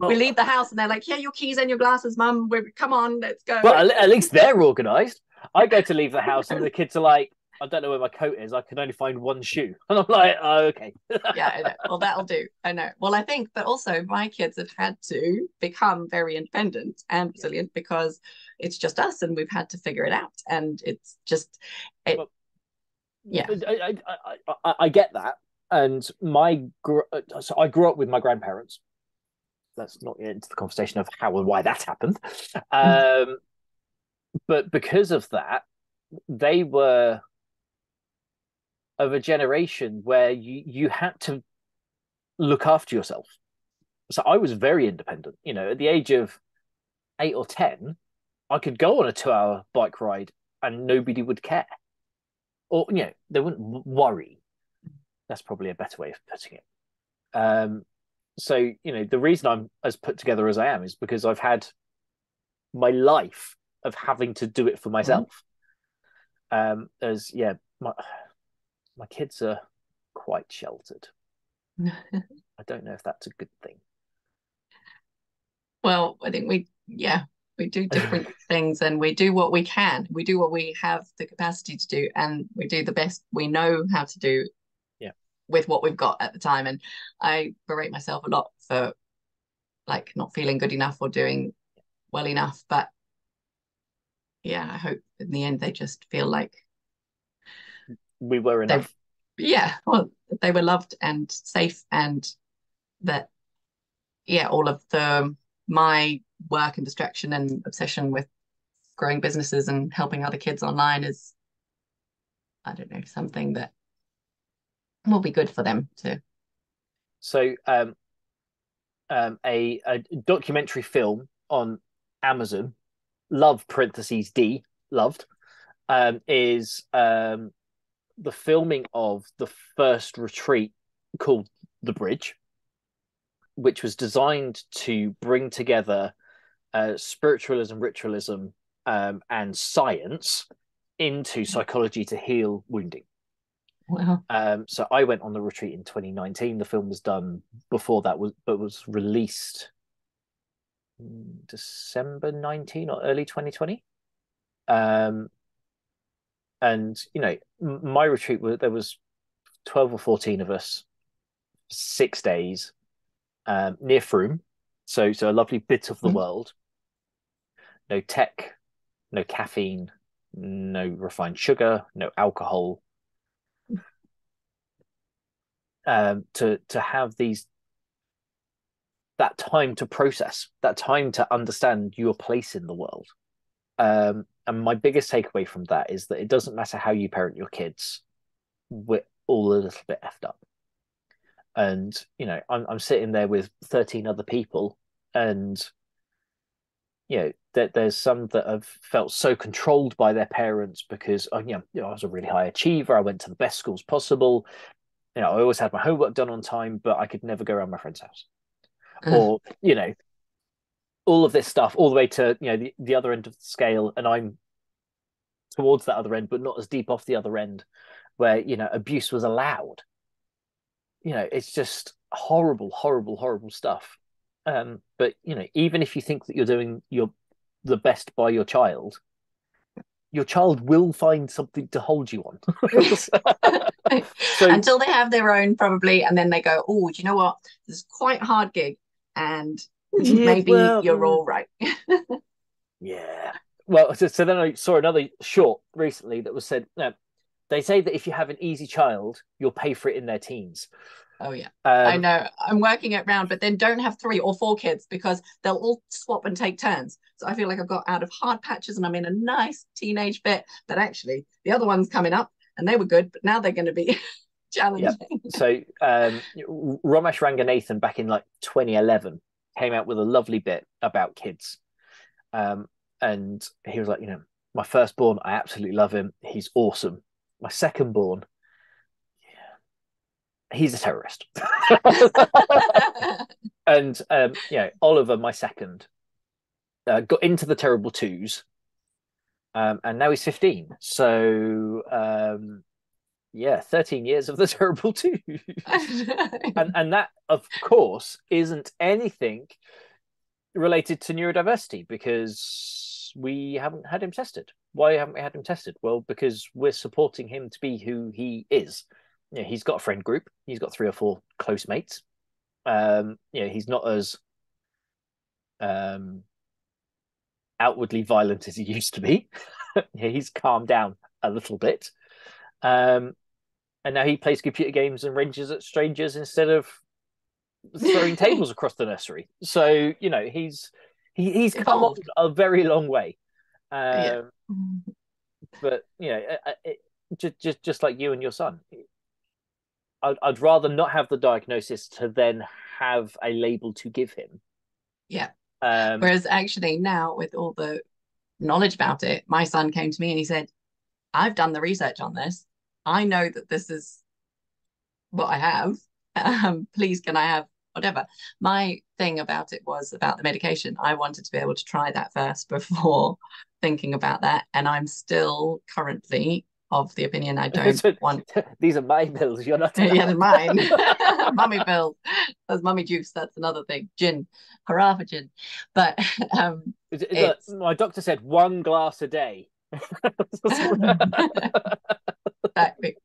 Well, leave the house and they're like, Yeah, your keys and your glasses, mum. We're come on, let's go. well at, at least they're organized i go to leave the house and the kids are like i don't know where my coat is i can only find one shoe *laughs* and i'm like oh, okay *laughs* yeah, I know. Well, that'll do. I know. Well, I think, but also my kids have had to become very independent and resilient because it's just us and we've had to figure it out. And it's just, it, Well, yeah. I, I, I, I, get that and my gr- so i grew up with my grandparents let's not get into the conversation of how and why that happened um but because of that they were of a generation where you you had to look after yourself so i was very independent you know at the age of 8 or 10 i could go on a 2 hour bike ride and nobody would care or you know they wouldn't worry that's probably a better way of putting it um so you know the reason I'm as put together as I am is because I've had my life of having to do it for myself. Mm-hmm. Um, as yeah, my my kids are quite sheltered. *laughs* I don't know if that's a good thing. Well, I think we yeah we do different *laughs* things and we do what we can. We do what we have the capacity to do, and we do the best we know how to do yeah. with what we've got at the time. And I berate myself a lot for like not feeling good enough or doing well enough. But yeah, I hope in the end they just feel like we were enough. Yeah, well, they were loved and safe, and that yeah, all of the my work and distraction and obsession with growing businesses and helping other kids online is I don't know something that will be good for them too. So, um, um, a, a documentary film on Amazon, Love parentheses D loved, um, is um, the filming of the first retreat called The Bridge, which was designed to bring together uh, spiritualism, ritualism, um, and science into psychology to heal wounding. Wow. Um, so I went on the retreat in 2019. The film was done before that was but was released December 19 or early 2020. Um, and you know, my retreat was there was 12 or 14 of us, six days, um, near Frome. So so a lovely bit of the mm. world. No tech, no caffeine, no refined sugar, no alcohol, um, to to have these that time to process, that time to understand your place in the world. Um, and my biggest takeaway from that is that it doesn't matter how you parent your kids, we're all a little bit effed up. And you know, I'm I'm sitting there with 13 other people, and you know, that there's some that have felt so controlled by their parents because oh, you know, I was a really high achiever. I went to the best schools possible you know, I always had my homework done on time, but I could never go around my friend's house. Mm. or, you know, all of this stuff, all the way to, you know, the, the other end of the scale. And I'm towards that other end, but not as deep off the other end where, you know, abuse was allowed. You know, it's just horrible, horrible, horrible stuff. Um, but you know, even if you think that you're doing your the best by your child, your child will find something to hold you on. *laughs* so, Until they have their own, probably, and then they go, "Oh, do you know what? This is quite a hard gig, and maybe well, you're all right." *laughs* yeah. Well, so, so, then I saw another short recently that was said. No, they say that if you have an easy child, you'll pay for it in their teens. Oh yeah, um, I know. I'm working it round, but then don't have three or four kids because they'll all swap and take turns. So I feel like I've got out of hard patches and I'm in a nice teenage bit. But actually, the other one's coming up and they were good, but now they're going to be *laughs* challenging. Yep. So um, Romesh Ranganathan back in like 2011 came out with a lovely bit about kids, um, and he was like, you know, my firstborn, I absolutely love him. He's awesome. My secondborn, he's a terrorist. *laughs* and um, you know, Oliver, my second, uh, got into the terrible twos, um, and now he's fifteen. So um, yeah, thirteen years of the *laughs* terrible twos, and *laughs* and that of course isn't anything related to neurodiversity because we haven't had him tested. Why haven't we had him tested? Well, because we're supporting him to be who he is you know, he's got a friend group. He's got three or four close mates. Um, you know, he's not as um, outwardly violent as he *laughs* used to be. yeah, he's calmed down a little bit. Um, and now he plays computer games and ranges at strangers instead of throwing *laughs* tables across the nursery. So you know he's he, he's come on a very long way. Um, yeah. But you know, it, it, just just just like you and your son, I'd, I'd rather not have the diagnosis to then have a label to give him. Yeah. Um, Whereas actually now with all the knowledge about it, my son came to me and he said, I've done the research on this. I know that this is what I have. Um, please, can I have whatever. My thing about it was about the medication. I wanted to be able to try that first *laughs* before thinking about that. And I'm still currently of the opinion I *laughs* don't want. *laughs* These are my bills. You're not. yeah, they're mine. mummy bill. That's mummy juice. That's another thing. Gin. Hurrah for gin. But um, Is it- It's- look, my doctor said one glass a day. *laughs* exactly.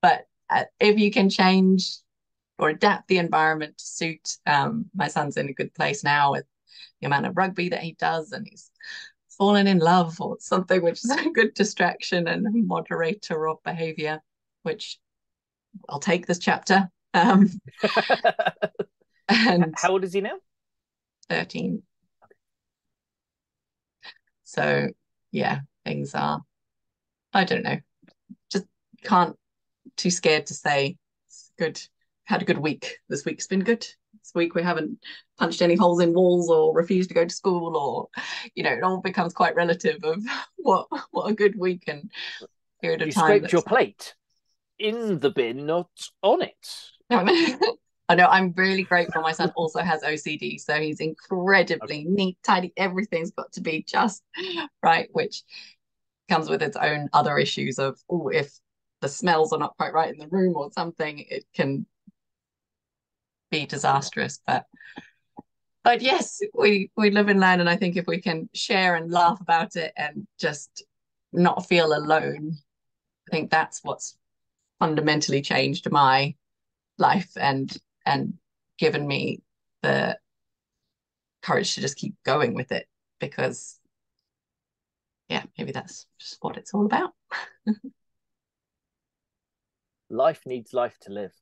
But uh, if you can change or adapt the environment to suit, um, my son's in a good place now with the amount of rugby that he does, and he's fallen in love or something, which is a good distraction and moderator of behavior, which I'll take this chapter. Um, *laughs* and How old is he now? 13. So yeah, things are, I don't know, just can't, too scared to say good. Had a good week. This week's been good. This week we haven't punched any holes in walls or refused to go to school or, you know, it all becomes quite relative of *laughs* what what a good week and period of You time. scraped your plate in the bin, not on it. *laughs* I know I'm really grateful. My son also has OCD, so he's incredibly neat, tidy. Everything's got to be just right, which comes with its own other issues of oh, if the smells are not quite right in the room or something, it can be disastrous. But but yes, we we live in land and I think if we can share and laugh about it and just not feel alone, I think that's what's fundamentally changed my life and and given me the courage to just keep going with it because yeah maybe that's just what it's all about. *laughs* Life needs life to live.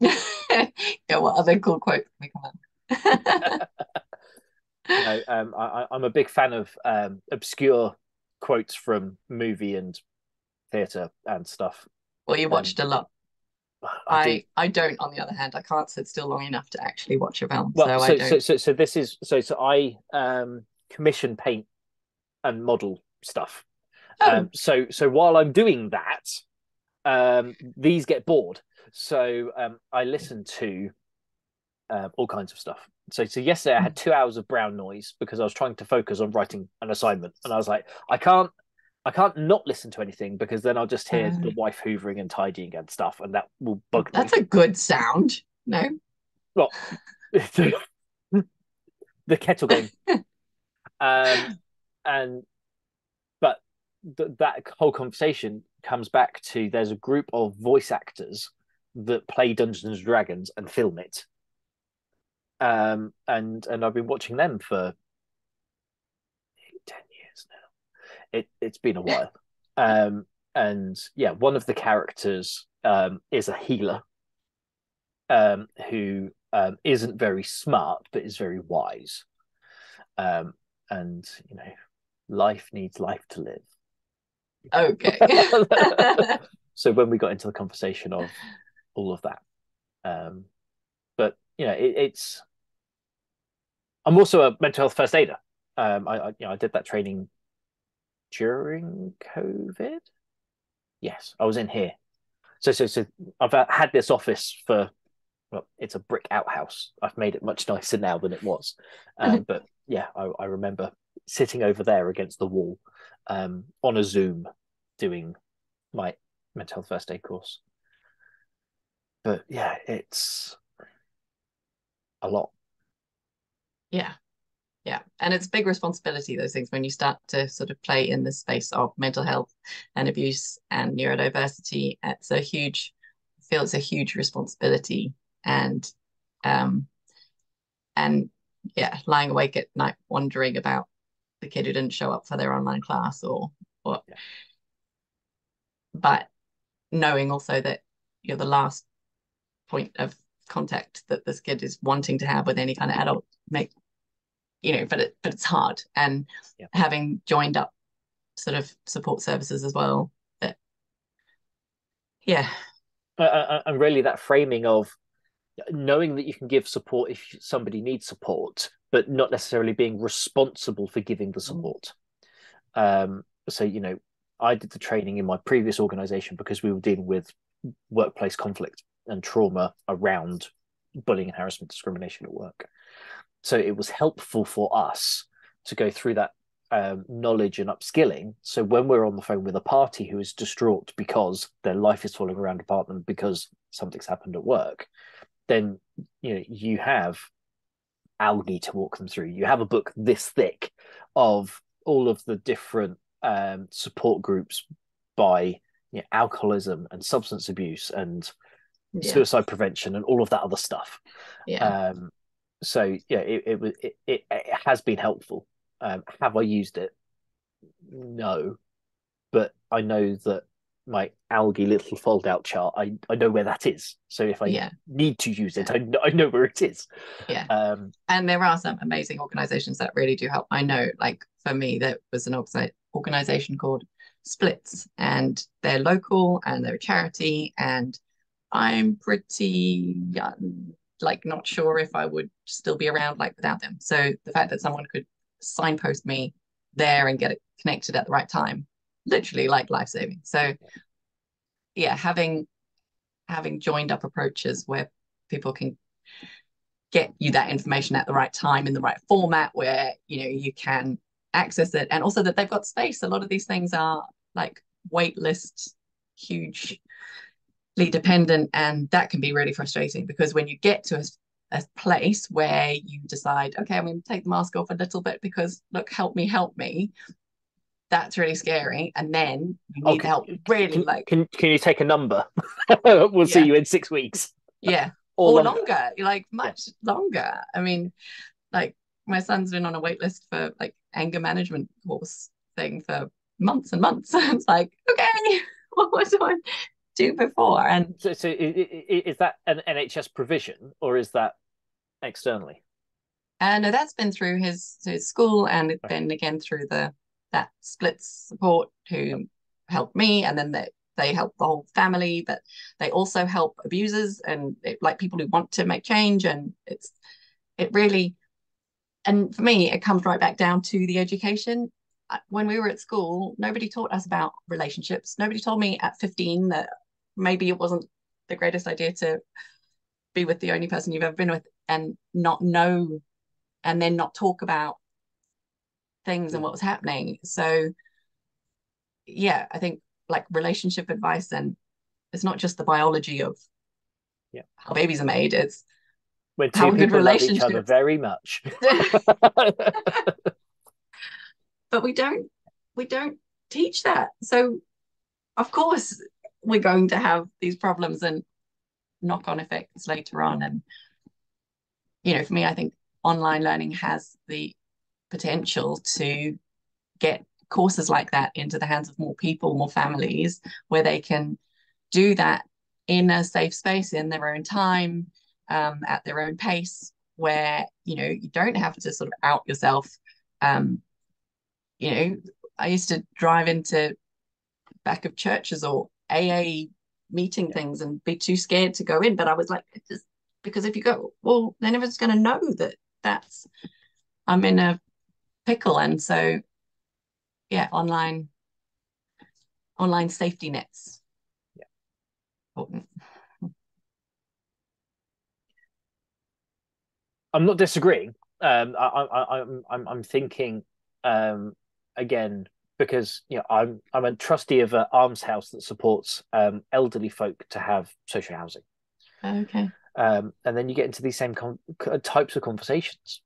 *laughs* yeah what other cool quotes can we come up You *laughs* know, um, I, I'm a big fan of um, obscure quotes from movie and theatre and stuff. well you watched a lot. I I I don't on the other hand. I can't sit still long enough to actually watch a film well, so I so, don't so, so so this is so so I um, commission paint and model stuff. Oh. Um, so so while I'm doing that, um, these get bored. So um, I listen to uh, all kinds of stuff. So so yesterday I had two hours of brown noise because I was trying to focus on writing an assignment, and I was like, I can't. I can't not listen to anything because then I'll just hear Uh. the wife hoovering and tidying and stuff, and that will bug that's me. a good sound no well, *laughs* the kettle going. *laughs* um, and but th- that whole conversation comes back to there's a group of voice actors that play Dungeons and Dragons and film it. Um, and and I've been watching them for ten years now. It it's been a while. *laughs* Um, and yeah, one of the characters um is a healer um who um isn't very smart but is very wise. Um, and you know, life needs life to live. okay. *laughs* So when we got into the conversation of all of that um but you know it, it's i'm also a mental health first aider. Um I, I you know i did that training during covid. Yes i was in here. So so so i've had this office for well it's a brick outhouse. I've made it much nicer now than it was. Um, *laughs* but yeah I, I remember sitting over there against the wall um on a zoom doing my mental health first aid course. But yeah, it's a lot. Yeah. Yeah. And it's big responsibility, those things, when you start to sort of play in the space of mental health and abuse and neurodiversity. It's a huge, I feel it's a huge responsibility. And um and yeah, lying awake at night wondering about the kid who didn't show up for their online class or what. Yeah. But knowing also that you're the last point of contact that this kid is wanting to have with any kind of adult make you know but it but it's hard and Yeah. having joined up sort of support services as well that yeah Uh, uh, and really, that framing of knowing that you can give support if somebody needs support, but not necessarily being responsible for giving the support. Um, so, you know, I did the training in my previous organization because we were dealing with workplace conflict and trauma around bullying, and harassment, discrimination at work. So it was helpful for us to go through that um, knowledge and upskilling. So when we're on the phone with a party who is distraught because their life is falling around apart them because something's happened at work, then you know you have ALGEE to walk them through. You have a book this thick of all of the different um, support groups by you know, alcoholism and substance abuse and yeah. suicide prevention and all of that other stuff. Yeah. Um, so yeah, it it, it it it has been helpful. Um, have I used it? No, but I know that my ALGEE little fold out chart, I, I know where that is. So if I yeah. need to use it, I, I know where it is. Yeah. Um, and there are some amazing organizations that really do help. I know, like for me, there was an organization called Splitz, and they're local and they're a charity. And I'm pretty young, like not sure if I would still be around like without them. So the fact that someone could signpost me there and get it connected at the right time literally like life saving. So yeah, having having joined up approaches where people can get you that information at the right time in the right format where you know you can access it. And also that they've got space. A lot of these things are like wait lists hugely dependent and that can be really frustrating because when you get to a, a place where you decide okay i'm going to take the mask off a little bit because look help me help me that's really scary. And then you need okay. help. Really, can, like, can can you take a number? *laughs* we'll yeah. see you in six weeks. Yeah, or, or longer. longer. like much yeah. longer. I mean, like my son's been on a wait list for like anger management course thing for months and months. *laughs* it's like, okay, *laughs* what was I do before? And so, so is that an NHS provision or is that externally? Uh, no, that's been through his his school and it's been again through the that Splitz support who help me and then they, they help the whole family but they also help abusers and it, like people who want to make change and it's it really and for me it comes right back down to the education. When we were at school nobody taught us about relationships. Nobody told me at 15 that maybe it wasn't the greatest idea to be with the only person you've ever been with and not know and then not talk about things and what was happening. So yeah, I think like relationship advice and it's not just the biology of yeah. how babies are made, it's when two people love each other very much. *laughs* *laughs* but we don't we don't teach that. So of course we're going to have these problems and knock on effects later on. And you know, for me, I think online learning has the potential to get courses like that into the hands of more people, more families, where they can do that in a safe space, in their own time, um, at their own pace, where you know you don't have to sort of out yourself. Um, you know, I used to drive into back of churches or AA meeting things and be too scared to go in, but I was like, just because if you go, well, then everyone's going to know that that's I'm in a pickle. And so, yeah, online online safety nets. Yeah. Important. I'm not disagreeing. Um, I, I, I'm, I'm, I'm thinking um, again because you know I'm, I'm a trustee of an almshouse that supports um, elderly folk to have social housing. Okay. Um, and then you get into these same con- types of conversations.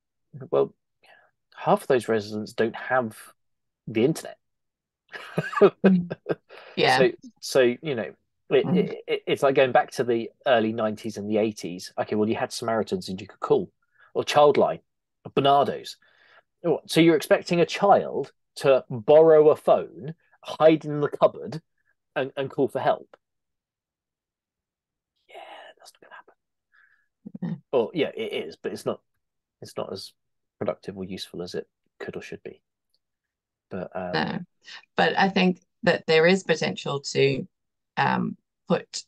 Well, half of those residents don't have the internet. *laughs* yeah. So, so you know, it, mm. it, it's like going back to the early 90s and the 80s. Okay, well, you had Samaritans and you could call, or Childline, or Barnardo's. So you're expecting a child to borrow a phone, hide in the cupboard, and, and call for help? Yeah, that's not going to happen. Mm. Well, yeah, it is, but it's not. It's not as productive or useful as it could or should be. But um... no, but I think that there is potential to um, put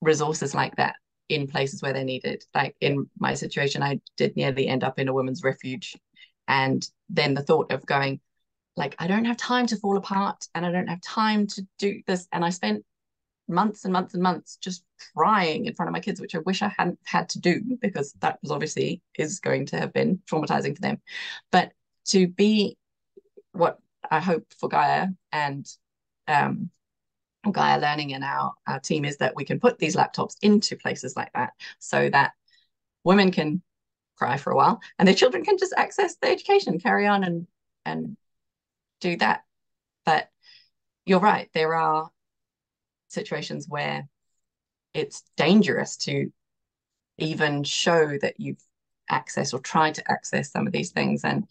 resources like that in places where they're needed. Like in my situation, I did nearly end up in a women's refuge, and then the thought of going, like, I don't have time to fall apart, and I don't have time to do this, and I spent months and months and months just crying in front of my kids, which I wish I hadn't had to do because that was obviously is going to have been traumatizing for them. But to be what I hope for Gaia and um, Gaia Learning and our, our team is that we can put these laptops into places like that so that women can cry for a while and their children can just access the education, carry on and and do that. But you're right, there are situations where it's dangerous to even show that you've accessed or tried to access some of these things. And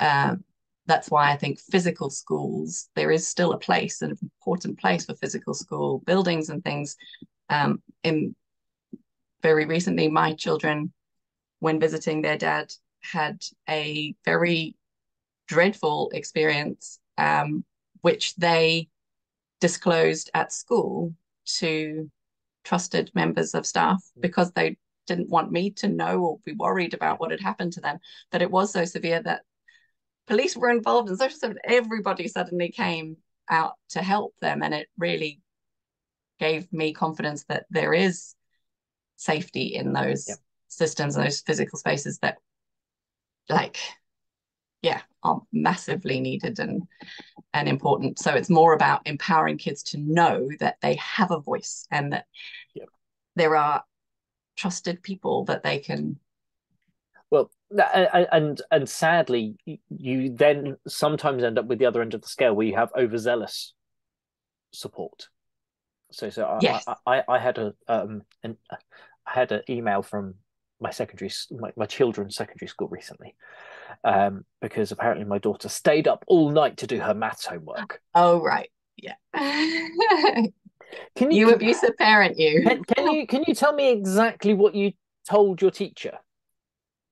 um, that's why I think physical schools, there is still a place, an important place for physical school buildings and things. Um, in very recently, my children, when visiting their dad, had a very dreadful experience, um, which they disclosed at school to trusted members of staff mm. because they didn't want me to know or be worried about what had happened to them. That it was so severe that police were involved and social service, everybody suddenly came out to help them. And it really gave me confidence that there is safety in those yep. systems and those physical spaces that like yeah are massively needed and and important so it's more about empowering kids to know that they have a voice and that yep. there are trusted people that they can well and and sadly you then sometimes end up with the other end of the scale where you have overzealous support so so yes. I, I i had a um an i had an email from my secondary my, my children's secondary school recently um, because apparently my daughter stayed up all night to do her maths homework. Oh right, yeah. can you, you abusive parent you? Can, can you can you tell me exactly what you told your teacher?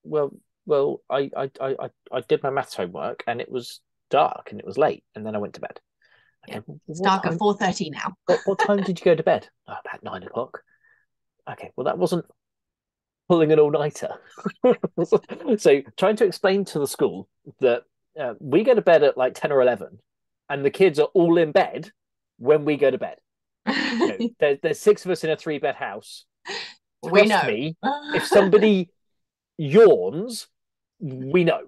Well, well, I I I I did my maths homework and it was dark and it was late and then I went to bed. Okay, yeah. It's dark time, at four thirty now. what, what time did you go to bed? *laughs* Oh, about nine o'clock. Okay, well that wasn't pulling an all nighter. *laughs* so trying to explain to the school that uh, we go to bed at like 10 or 11 and the kids are all in bed when we go to bed. you know, *laughs* there, there's six of us in a three bed house. Trust we know. me, *laughs* if somebody yawns, we know.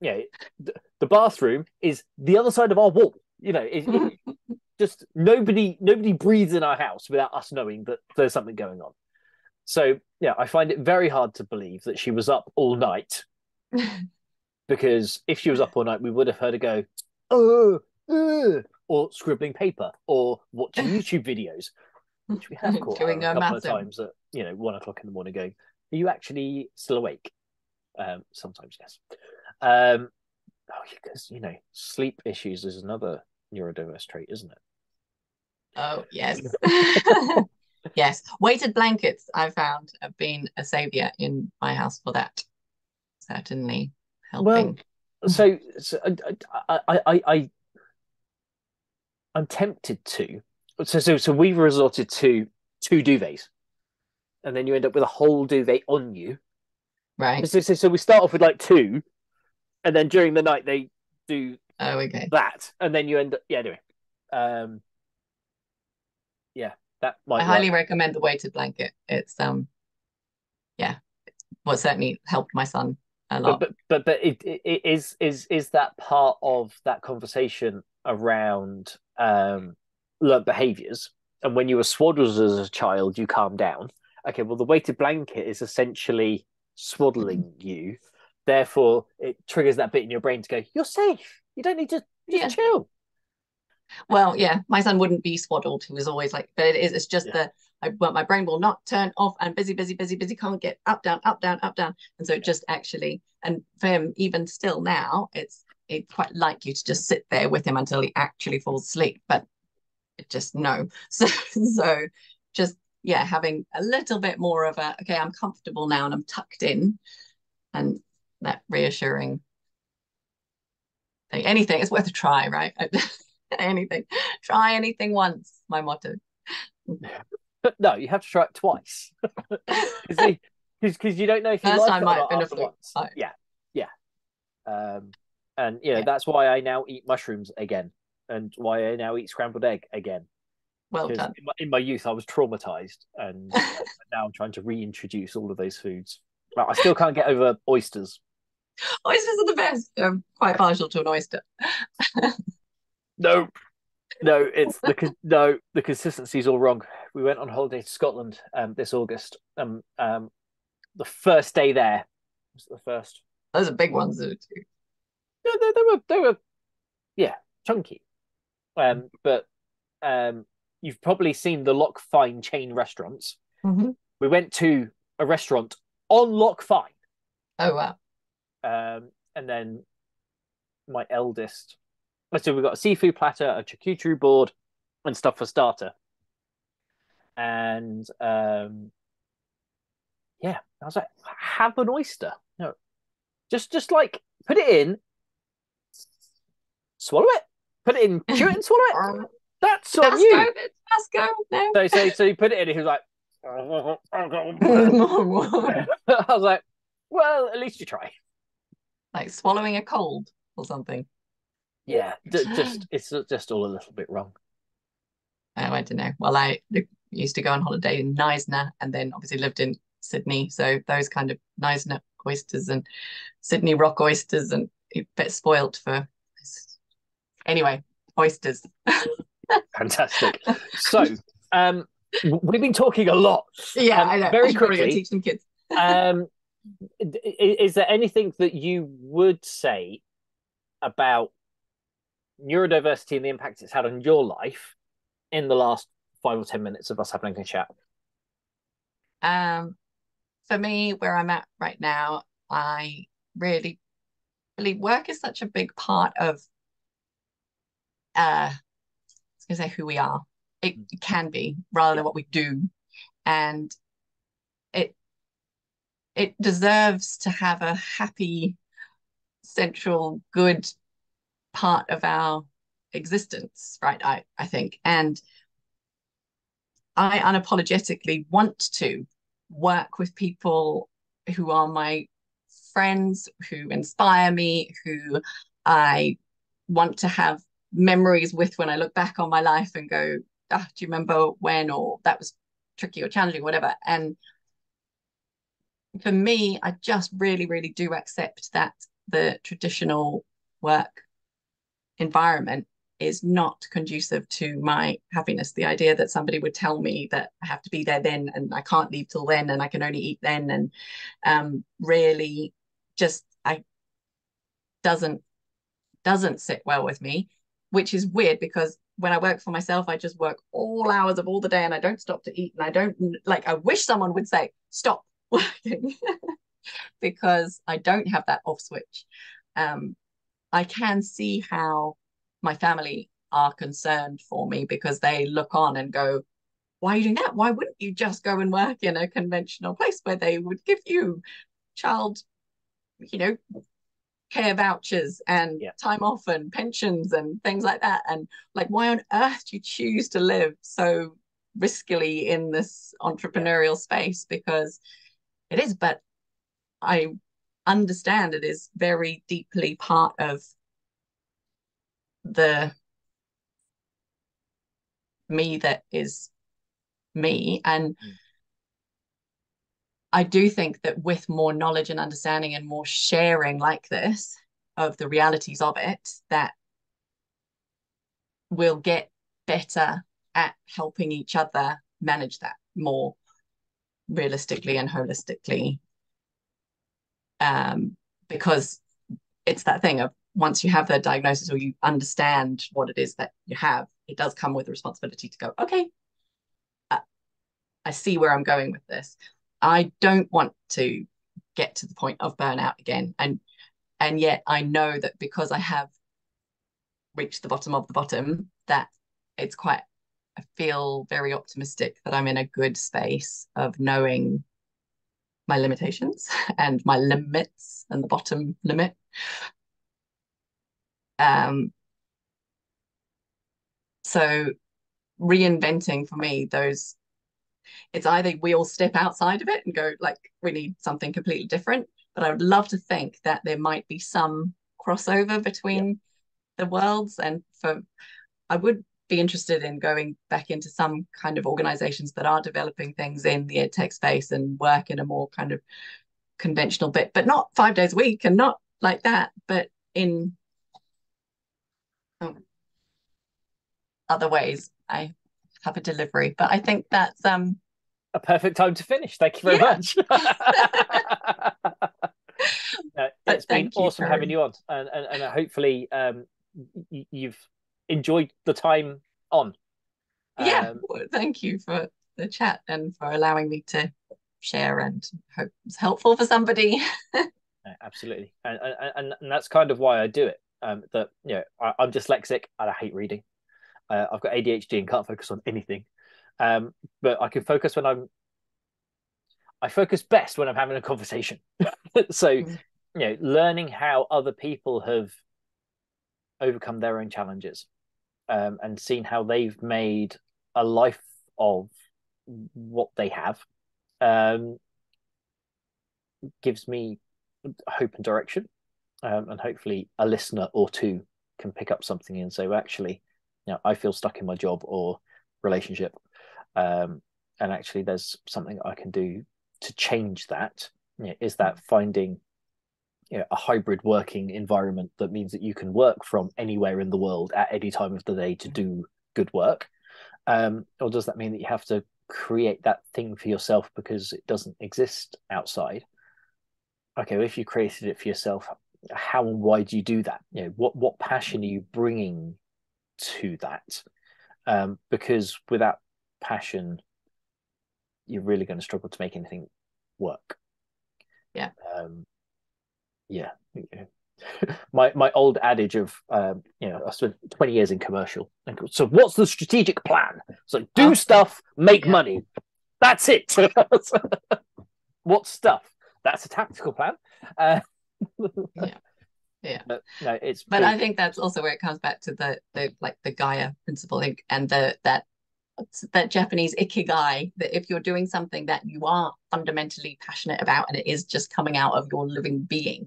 Yeah, the, the bathroom is the other side of our wall. You know, it, it, just nobody nobody breathes in our house without us knowing that there's something going on. So yeah, I find it very hard to believe that she was up all night. *laughs* because if she was up all night, we would have heard her go, oh, uh, or scribbling paper, or watching *laughs* YouTube videos, which we have caught Doing a couple of times at you know one o'clock in the morning. Going, are you actually still awake? Um, sometimes yes. Um, oh, because you know sleep issues is another neurodiverse trait, isn't it? Oh yes. *laughs* yes, weighted blankets I found have been a savior in my house for that. Certainly helping. Well, so, so I, I, I, I, I'm tempted to. So, so, so we've resorted to two duvets, and then you end up with a whole duvet on you. Right. So, so, so we start off with like two, and then during the night they do oh, okay. that, and then you end up yeah anyway. Um, yeah, that might. I work. highly recommend the weighted blanket. It's um, yeah, well, certainly helped my son a lot. But but but, but it, it is is is that part of that conversation around um learned behaviors, and when you were swaddled as a child, you calm down. Okay, well, the weighted blanket is essentially swaddling mm-hmm. you. Therefore, it triggers that bit in your brain to go, "You're safe. You don't need to just yeah. chill." Well, yeah, my son wouldn't be swaddled. He was always like, but it is, it's just yeah. the, I, well, my brain will not turn off and busy, busy, busy, busy, can't get up, down, up, down, up, down. And so it just actually, and for him, even still now, it's, it's quite like you to just sit there with him until he actually falls asleep. But just no. *laughs* So, so just, yeah, having a little bit more of a, okay, I'm comfortable now and I'm tucked in and that reassuring thing. Anything, it's worth a try, right? *laughs* *laughs* anything. Try anything once, my motto. no, you have to try it twice. *laughs* Because you don't know if you First like it might have been a once. Yeah, yeah. Um, and you know yeah. that's why I now eat mushrooms again, and why I now eat scrambled egg again. well done. In my, in my, youth, I was traumatized, and *laughs* now I'm trying to reintroduce all of those foods. I still can't get over oysters. Oysters are the best. I'm quite partial to an oyster. No, no, it's *laughs* the no. The consistency's all wrong. We went on holiday to Scotland um, this August. Um, um, the first day there was the first. Those are big ones, though. Too. Yeah, they, they were they were, yeah, chunky. Um, but um, you've probably seen the Loch Fyne chain restaurants. Mm-hmm. We went to a restaurant on Loch Fyne. Oh wow! Um, and then my eldest. So we've got a seafood platter, a charcuterie board, and stuff for starter. And um, yeah, I was like, have an oyster. No, just just like put it in, swallow it, put it in, chew it and *laughs* swallow it. That's on you. Let's go. No. So, so, so you put it in, and he was like, *laughs* *laughs* I was like, well, at least you try. Like swallowing a cold or something. Yeah, *laughs* just it's just all a little bit wrong. Oh, I don't know. Well, I used to go on holiday in Neisner and then obviously lived in Sydney. So those kind of Neisner oysters and Sydney rock oysters and a bit spoilt for. Anyway, oysters. *laughs* Fantastic. So, um, we've been talking a lot. Yeah, um, I know. Very *laughs* quickly. Teach them kids. um, is there anything that you would say about neurodiversity and the impact it's had on your life in the last five or ten minutes of us having a chat? Um, for me, where I'm at right now, I really believe work is such a big part of uh I was gonna say who we are. It can be rather than what we do. And it it deserves to have a happy central good part of our existence, right? I, I think. And I unapologetically want to work with people who are my friends, who inspire me, who I want to have memories with when I look back on my life and go, ah, do you remember when or that was tricky or challenging, whatever. And for me, I just really, really do accept that the traditional work environment is not conducive to my happiness. The idea that somebody would tell me that I have to be there then and I can't leave till then and I can only eat then and um, really just I doesn't doesn't sit well with me, which is weird because when I work for myself, I just work all hours of all the day and I don't stop to eat and I don't like I wish someone would say stop *laughs* working because I don't have that off switch. Um, I can see how my family are concerned for me because they look on and go, why are you doing that? Why wouldn't you just go and work in a conventional place where they would give you child, you know, care vouchers and yeah. time off and pensions and things like that? And like, why on earth do you choose to live so riskily in this entrepreneurial space? Because it is, but I understand it is very deeply part of the me that is me and mm. I do think that with more knowledge and understanding and more sharing like this of the realities of it, that we'll get better at helping each other manage that more realistically and holistically. Um, because it's that thing of once you have the diagnosis or you understand what it is that you have, it does come with the responsibility to go, okay, uh, I see where I'm going with this. I don't want to get to the point of burnout again. And and yet I know that because I have reached the bottom of the bottom, that it's quite I feel very optimistic that I'm in a good space of knowing my limitations *laughs* and my limits and the bottom limit um, so reinventing for me those it's either we all step outside of it and go like we need something completely different but i would love to think that there might be some crossover between yeah. the worlds and for i would be interested in going back into some kind of organizations that are developing things in the edtech space and work in a more kind of conventional bit, but not five days a week and not like that, but in um, other ways. I have a delivery, but I think that's um a perfect time to finish. Thank you very yeah. much. *laughs* no, it's been awesome having you on, and and, and hopefully um, you've enjoyed the time on. Yeah, um, thank you for the chat and for allowing me to share and hope it's helpful for somebody. *laughs* absolutely, and, and and that's kind of why I do it. Um, that you know, I, am dyslexic and I hate reading. Uh, I've got ADHD and can't focus on anything. Um, but I can focus when I'm. I focus best when I'm having a conversation. *laughs* so, mm-hmm. you know, learning how other people have overcome their own challenges um, and seen how they've made a life of what they have um, gives me hope and direction. Um, and hopefully, a listener or two can pick up something and say, well, actually, you know, I feel stuck in my job or relationship. Um, and actually, there's something I can do to change that. You know, is that finding you know, a hybrid working environment that means that you can work from anywhere in the world at any time of the day to do good work? Um, or does that mean that you have to create that thing for yourself because it doesn't exist outside? Okay, well, if you created it for yourself, how and why do you do that? You know, what what passion are you bringing to that? Um, because without passion, you're really going to struggle to make anything work. Yeah. Um, yeah. *laughs* my my old adage of um, you know I spent 20 years in commercial. So what's the strategic plan? So do stuff, make yeah. money. That's it. *laughs* what stuff? That's a tactical plan. Uh, *laughs* yeah. Yeah. But, no, it's but I think that's also where it comes back to the the like the Gaia principle and the that that Japanese ikigai that if you're doing something that you are fundamentally passionate about and it is just coming out of your living being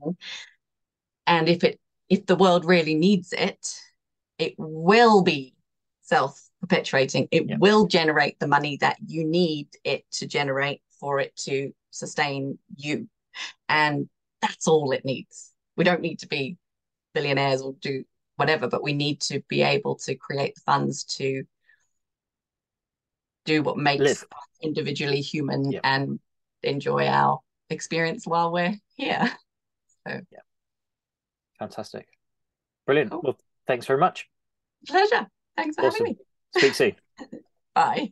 and if it if the world really needs it it will be self perpetuating it yeah. will generate the money that you need it to generate for it to sustain you. And that's all it needs. We don't need to be billionaires or do whatever but we need to be able to create the funds to do what makes Live. us individually human and enjoy our experience while we're here. So yeah. Fantastic. Brilliant. Cool. Well, thanks very much. Pleasure. Thanks for awesome. having me. Speak soon. *laughs* Bye.